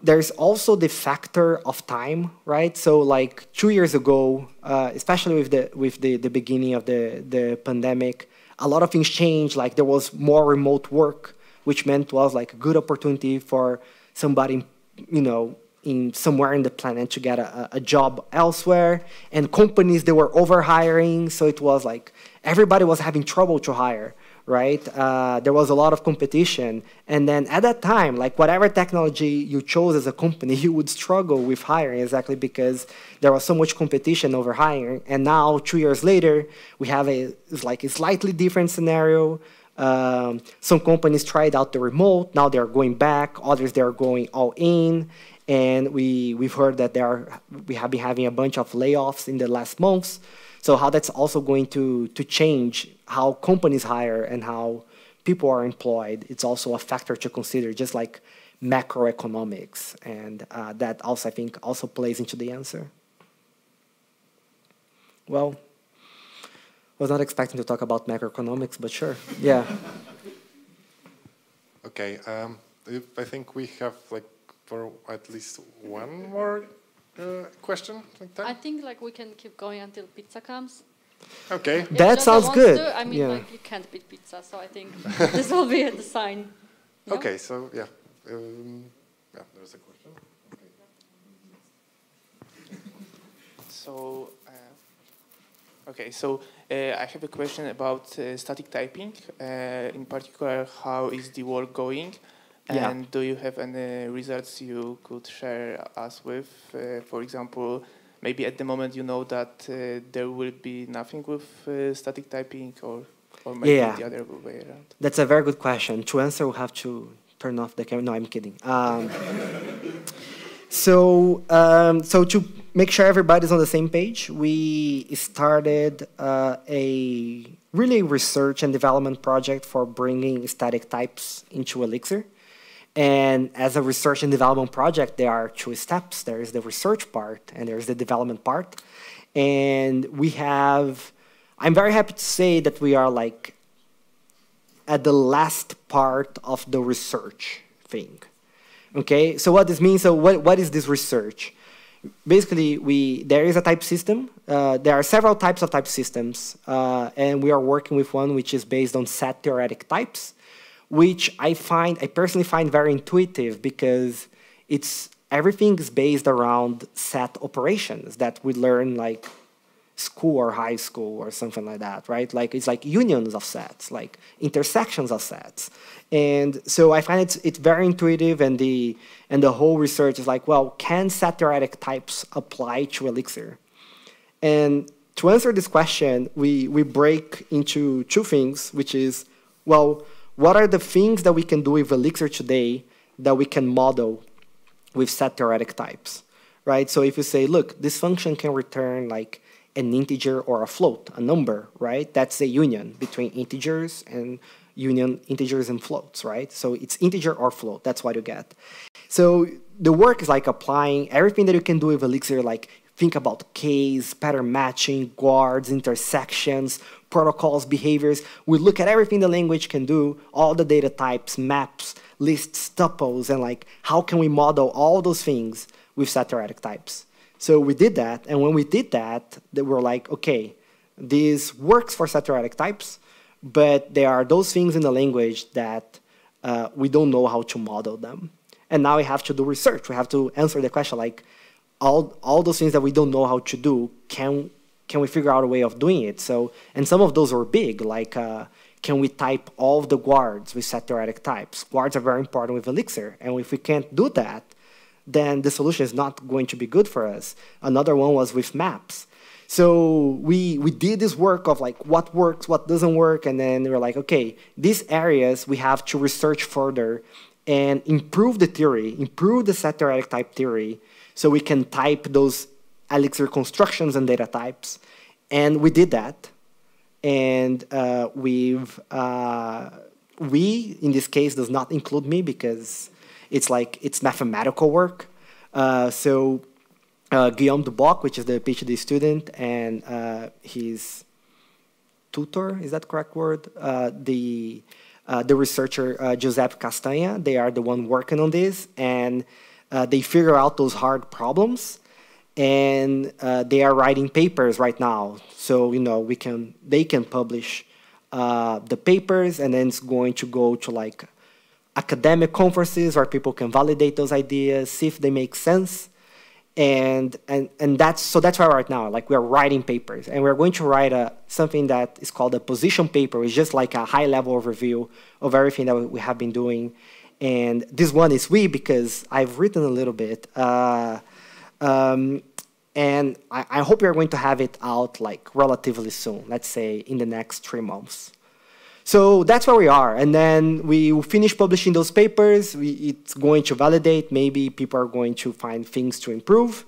there's also the factor of time, right? So like two years ago, uh, especially with the with the, the beginning of the, the pandemic, a lot of things changed. Like there was more remote work, which meant was like a good opportunity for somebody, you know, in somewhere in the planet to get a, a job elsewhere, and companies they were overhiring, so it was like everybody was having trouble to hire right? Uh, there was a lot of competition. And then at that time, like whatever technology you chose as a company, (laughs) you would struggle with hiring exactly because there was so much competition over hiring. And now, two years later, we have a like a slightly different scenario. Um, some companies tried out the remote. Now they're going back. Others they're going all in. And we we've heard that there are, we have been having a bunch of layoffs in the last months. So how that's also going to, to change how companies hire and how people are employed, it's also a factor to consider, just like macroeconomics. And uh, that also, I think, also plays into the answer. Well, was not expecting to talk about macroeconomics, but sure, yeah. (laughs) Okay, um, I think we have like for at least one more uh, question? Like I think like we can keep going until pizza comes. Okay. If that Jota sounds wants good. To, I mean, yeah. like you can't beat pizza, so I think (laughs) this will be the sign. Yeah? Okay, so yeah, um, yeah, there's a question. So, uh, okay, so uh, I have a question about uh, static typing. Uh, in particular, how is the work going? Yeah. And do you have any results you could share us with? Uh, for example, maybe at the moment you know that uh, there will be nothing with uh, static typing, or or maybe Yeah. the other way around. That's a very good question. To answer, we'll have to turn off the camera. No, I'm kidding. Um, (laughs) so, um, so to make sure everybody's on the same page, we started uh, a really research and development project for bringing static types into Elixir. And as a research and development project, there are two steps. There is the research part and there's the development part. And we have, I'm very happy to say that we are like at the last part of the research thing. Okay, so what this means, so what, what is this research? Basically, we there is a type system. Uh, there are several types of type systems, uh, and we are working with one which is based on set theoretic types which I find I personally find very intuitive because it's everything is based around set operations that we learn like school or high school or something like that, right? Like it's like unions of sets, like intersections of sets. And so I find it's it's very intuitive and the and the whole research is like, well, can set theoretic types apply to Elixir? And to answer this question, we we break into two things, which is, well, what are the things that we can do with Elixir today that we can model with set theoretic types, right? So if you say, look, this function can return like an integer or a float, a number, right? That's a union between integers and union integers and floats, right? So it's integer or float, that's what you get. So the work is like applying everything that you can do with Elixir, like think about case, pattern matching, guards, intersections, protocols, behaviors. We look at everything the language can do, all the data types, maps, lists, tuples, and like how can we model all those things with set types. So we did that, and when we did that, they were like, okay, this works for set types, but there are those things in the language that uh, we don't know how to model them. And now we have to do research. We have to answer the question like, all, all those things that we don't know how to do, can can we figure out a way of doing it? So, and some of those were big, like uh, can we type all of the guards with set theoretic types? Guards are very important with Elixir, and if we can't do that, then the solution is not going to be good for us. Another one was with maps. So we we did this work of like what works, what doesn't work, and then we were like, okay, these areas we have to research further and improve the theory, improve the set theoretic type theory, so we can type those Elixir constructions and data types. And we did that. And uh, we've, uh, we, in this case, does not include me because it's like, it's mathematical work. Uh, so uh, Guillaume Duboc, which is the PhD student, and uh, his tutor, is that correct word? Uh, the, the researcher, Giuseppe Castagna, they are the one working on this. And they figure out those hard problems and uh, they are writing papers right now. So you know we can they can publish uh, the papers, and then it's going to go to like academic conferences where people can validate those ideas, see if they make sense. And, and, and that's, so that's why right now, like we're writing papers and we're going to write a, something that is called a position paper. It's just like a high level overview of everything that we have been doing. And this one is we because I've written a little bit. Uh, um, and I, I hope we're going to have it out like relatively soon, let's say in the next three months. So that's where we are. And then we finish publishing those papers. We, it's going to validate. Maybe people are going to find things to improve.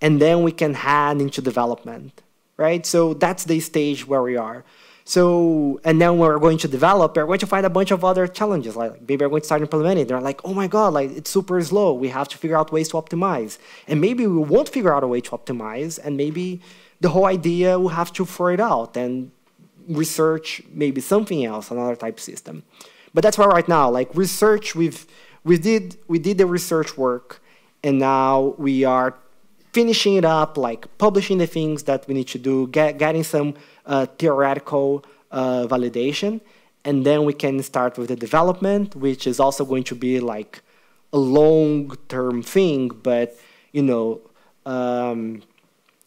And then we can hand into development, right? So that's the stage where we are. So, and then we're going to develop, we're going to find a bunch of other challenges. Like maybe we're going to start implementing. They're like, oh my God, like it's super slow. We have to figure out ways to optimize. And maybe we won't figure out a way to optimize. And maybe the whole idea will have to throw it out and research maybe something else, another type system. But that's why right now, like research, we've we did we did the research work, and now we are finishing it up, like publishing the things that we need to do, get, getting some uh, theoretical uh, validation, and then we can start with the development, which is also going to be like a long-term thing, but you know. Um,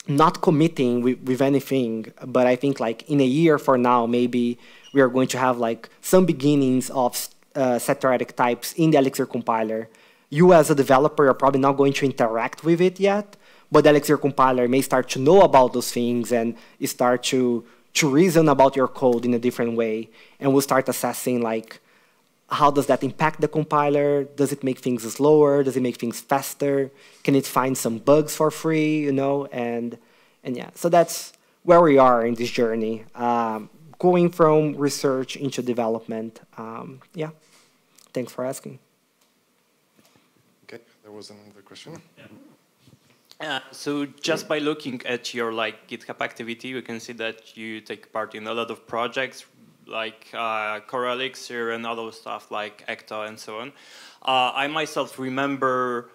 not committing with, with anything, but I think like in a year for now, maybe we are going to have like some beginnings of uh, set theoretic types in the Elixir compiler. You as a developer are probably not going to interact with it yet, but the Elixir compiler may start to know about those things and start to, to reason about your code in a different way. And we'll start assessing like, how does that impact the compiler? Does it make things slower? Does it make things faster? Can it find some bugs for free? You know, and and yeah, so that's where we are in this journey, um, going from research into development. Um, yeah, thanks for asking. Okay, there was another question. Uh, so just by looking at your like GitHub activity, we can see that you take part in a lot of projects like uh, Core Elixir and other stuff like Ecto and so on. Uh, I myself remember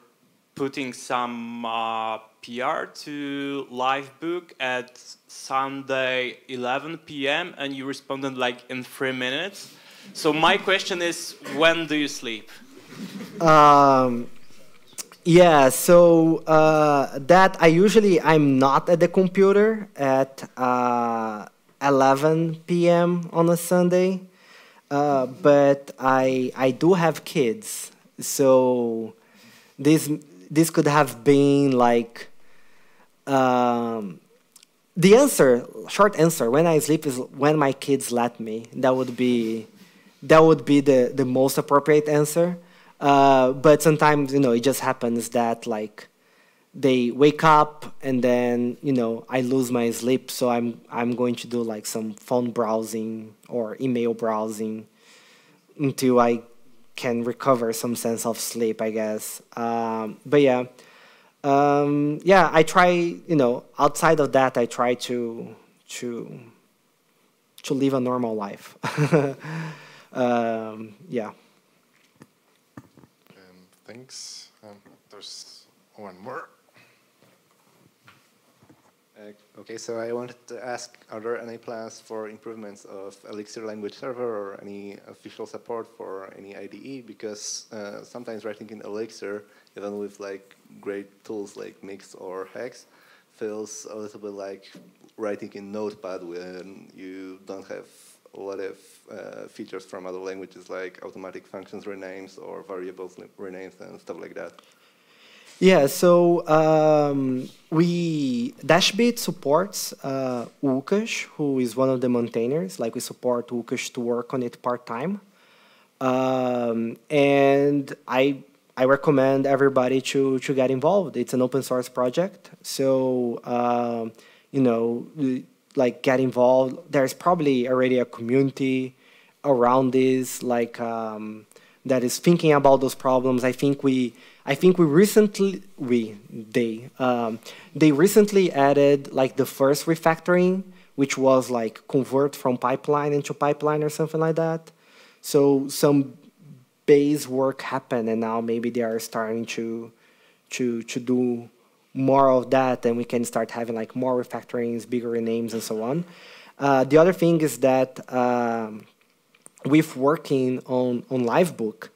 putting some uh, PR to Livebook at Sunday 11 p.m. and you responded like in three minutes. So my question is, when do you sleep? Um, yeah, so uh, that I usually I'm not at the computer at uh, 11 p.m. on a Sunday, uh, but I I do have kids, so this this could have been like um, the answer. Short answer: When I sleep is when my kids let me. That would be that would be the the most appropriate answer. Uh, but sometimes you know it just happens that like they wake up and then you know I lose my sleep, so I'm I'm going to do like some phone browsing or email browsing until I can recover some sense of sleep, I guess. Um, but yeah, um, yeah, I try. You know, outside of that, I try to to to live a normal life. (laughs) um, yeah. Thanks. Um, there's one more. Uh, okay, so I wanted to ask, are there any plans for improvements of Elixir language server or any official support for any IDE? Because uh, sometimes writing in Elixir, even with like great tools like Mix or Hex, feels a little bit like writing in Notepad when you don't have a lot of uh, features from other languages like automatic functions renames or variables renames and stuff like that. Yeah, so um, we Dashbit supports uh, Łukasz, who is one of the maintainers. Like we support Łukasz to work on it part time, um, and I I recommend everybody to to get involved. It's an open source project, so um, you know, like get involved. There's probably already a community around this, like um, that is thinking about those problems. I think we I think we recently we they um, they recently added like the first refactoring, which was like convert from pipeline into pipeline or something like that. So some base work happened, and now maybe they are starting to to to do more of that, and we can start having like more refactorings, bigger names, and so on. Uh, the other thing is that um, with working on on Livebook,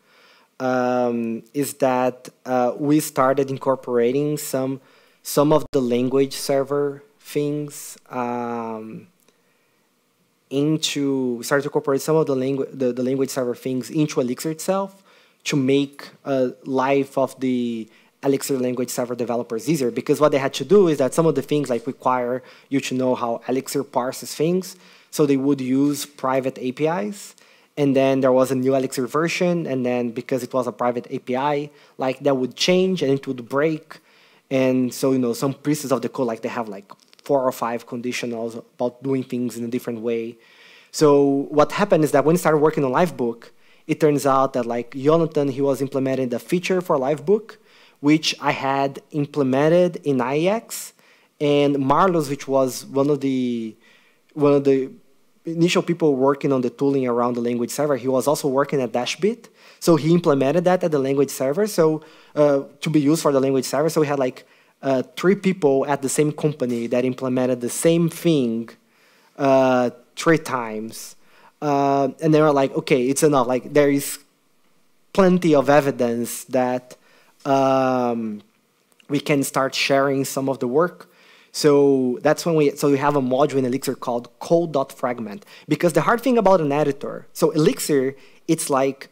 um, is that uh, we started incorporating some some of the language server things um, into started to incorporate some of the language the, the language server things into Elixir itself to make a life of the Elixir language server developers easier because what they had to do is that some of the things like require you to know how Elixir parses things so they would use private APIs and then there was a new Elixir version and then because it was a private API like that would change and it would break and so you know some pieces of the code like they have like four or five conditionals about doing things in a different way. So what happened is that when we started working on Livebook, it turns out that like Jonatan, he was implementing the feature for Livebook, which I had implemented in IEX, and Marlus, which was one of the one of the initial people working on the tooling around the language server, he was also working at Dashbit. So he implemented that at the language server, so uh, to be used for the language server. So we had like uh, three people at the same company that implemented the same thing uh, three times. Uh, and they were like, okay, it's enough. Like there is plenty of evidence that um, we can start sharing some of the work. So that's when we, so we have a module in Elixir called code.fragment. Because the hard thing about an editor, so Elixir, it's like,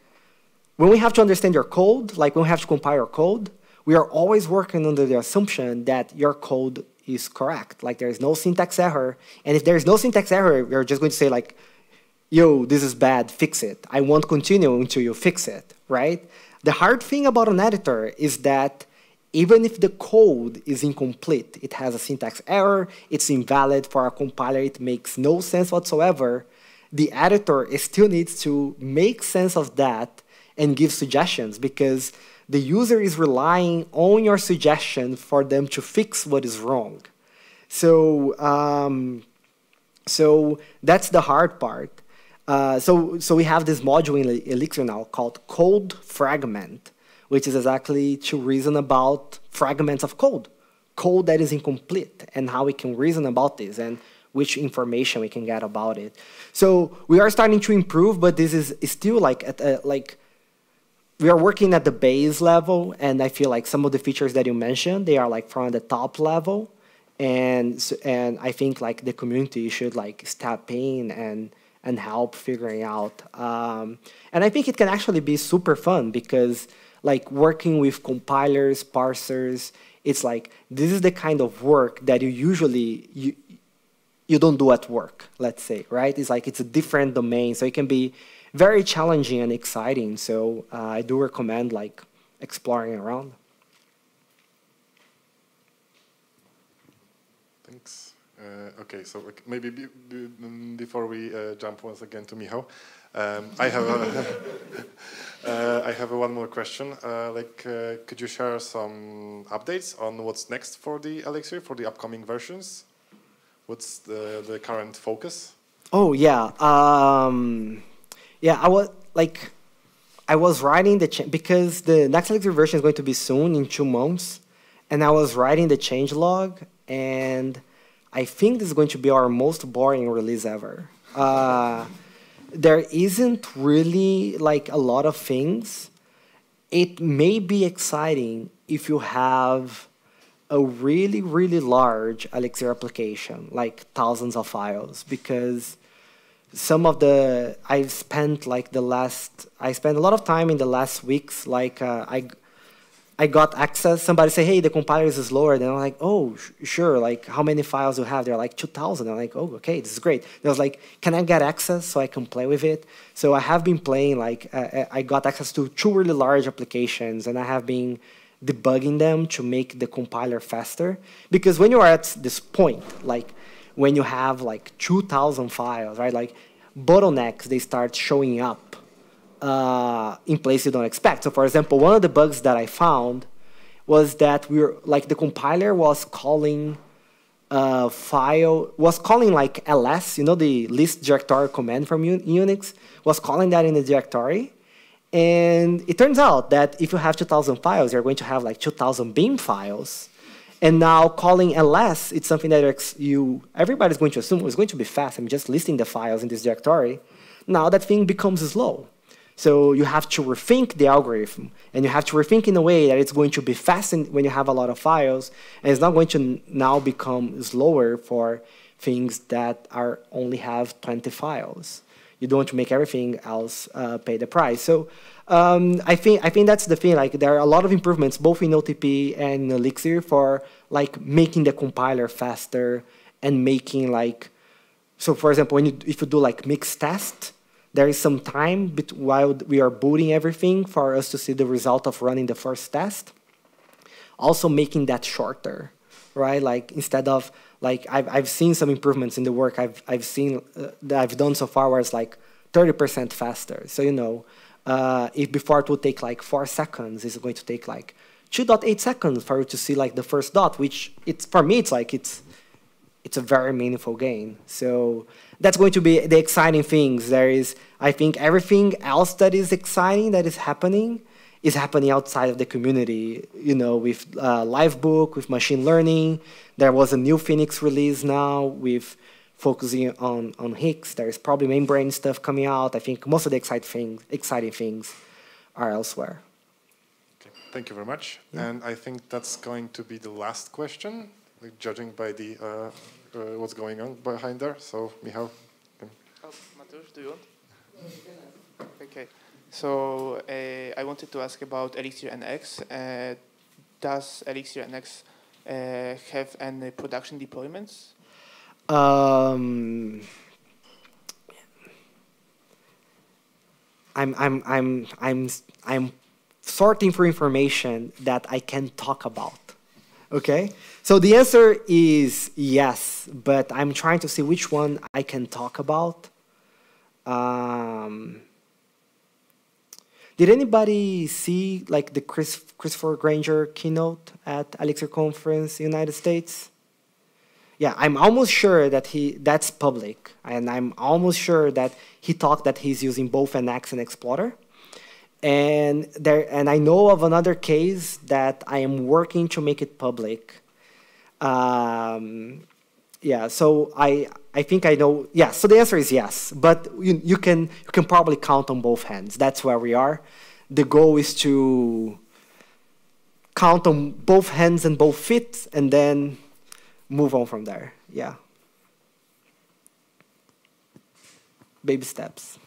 when we have to understand your code, like when we have to compile your code, we are always working under the assumption that your code is correct. Like there is no syntax error. And if there is no syntax error, we're just going to say like, yo, this is bad, fix it. I won't continue until you fix it, right? The hard thing about an editor is that even if the code is incomplete, it has a syntax error, it's invalid for a compiler, it makes no sense whatsoever, the editor still needs to make sense of that and give suggestions because the user is relying on your suggestion for them to fix what is wrong. So, um, so that's the hard part. Uh, so, so we have this module in Elixir now called code fragment, which is exactly to reason about fragments of code, code that is incomplete, and how we can reason about this and which information we can get about it. So we are starting to improve, but this is still like at a, like we are working at the base level, and I feel like some of the features that you mentioned, they are like from the top level, and and I think like the community should like step in and and help figuring out. Um, and I think it can actually be super fun because like working with compilers, parsers, it's like this is the kind of work that you usually you you don't do at work. Let's say right? It's like it's a different domain, so it can be very challenging and exciting. So uh, I do recommend like exploring around. Thanks. Uh, okay, so maybe be, be, before we uh, jump once again to Michał, um, I have (laughs) uh, I have one more question. Uh, like, uh, could you share some updates on what's next for the Elixir for the upcoming versions? What's the the current focus? Oh yeah. Um, yeah, I was like, I was writing the because the next Elixir version is going to be soon in two months, and I was writing the change log, and I think this is going to be our most boring release ever. Uh, there isn't really like a lot of things. It may be exciting if you have a really really large Elixir application, like thousands of files, because some of the I've spent like the last I spent a lot of time in the last weeks like uh, I I got access. Somebody say hey the compiler is slower and I'm like oh sure. Like how many files do you have? They're like 2000 I'm like oh okay this is great. I was like can I get access so I can play with it? So I have been playing like uh, uh, I got access to two really large applications and I have been debugging them to make the compiler faster. Because when you are at this point like when you have like 2,000 files, right? Like bottlenecks, they start showing up uh, in places you don't expect. So for example, one of the bugs that I found was that we were like the compiler was calling a file was calling like ls, you know, the list directory command from Unix was calling that in the directory. And it turns out that if you have 2,000 files, you're going to have like 2,000 bin files and now calling ls, it's something that you everybody's going to assume is going to be fast. I'm just listing the files in this directory. Now that thing becomes slow. So you have to rethink the algorithm, and you have to rethink in a way that it's going to be fast when you have a lot of files, and it's not going to now become slower for things that are only have 20 files. You don't want to make everything else uh, pay the price. So um, I think I think that's the thing. Like there are a lot of improvements both in OTP and Elixir for like making the compiler faster and making like so. For example, when you if you do like mix test, there is some time while we are booting everything for us to see the result of running the first test. Also making that shorter, right? Like instead of like I've I've seen some improvements in the work I've I've seen uh, that I've done so far where it's like 30% faster. So you know, uh, if before it would take like four seconds, it's going to take like 2.8 seconds for you to see like the first dot, which it's for me it's like it's it's a very meaningful gain. So that's going to be the exciting things. There is, I think, everything else that is exciting that is happening is happening outside of the community. You know, with uh, Livebook, with machine learning. There was a new Phoenix release now with focusing on on HEEx. There's probably membrane stuff coming out. I think most of the exciting things, exciting things are elsewhere. Okay. Thank you very much. Yeah. And I think that's going to be the last question judging by the uh, uh, what's going on behind there. So, Michał. Oh, Mateusz, do you want? Okay. So uh, I wanted to ask about Elixir NX. Uh, does Elixir NX uh, have any production deployments? Um, I'm I'm I'm I'm I'm sorting for information that I can talk about. Okay? So the answer is yes, but I'm trying to see which one I can talk about. Um, did anybody see like the Chris, Christopher Grainger keynote at Elixir conference United States? Yeah, I'm almost sure that he that's public, and I'm almost sure that he talked that he's using both NX and Explorer. And there, and I know of another case that I am working to make it public. Um, yeah, so I I think I know. Yeah, so the answer is yes, but you you can you can probably count on both hands. That's where we are. The goal is to count on both hands and both feet, and then move on from there. Yeah. Baby steps.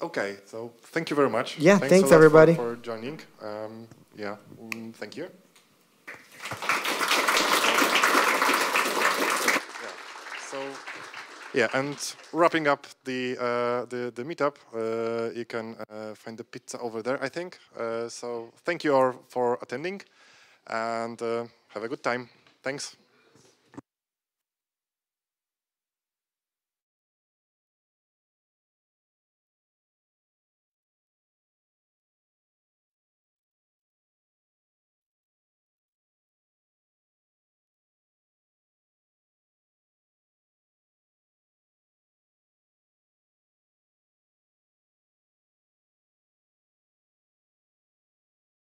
Okay, so thank you very much. Yeah, thanks, thanks everybody for, for joining. Um, yeah, mm, thank you. Yeah, so yeah, and wrapping up the uh, the the meetup, uh, you can uh, find the pizza over there, I think. Uh, so thank you all for attending, and uh, have a good time. Thanks.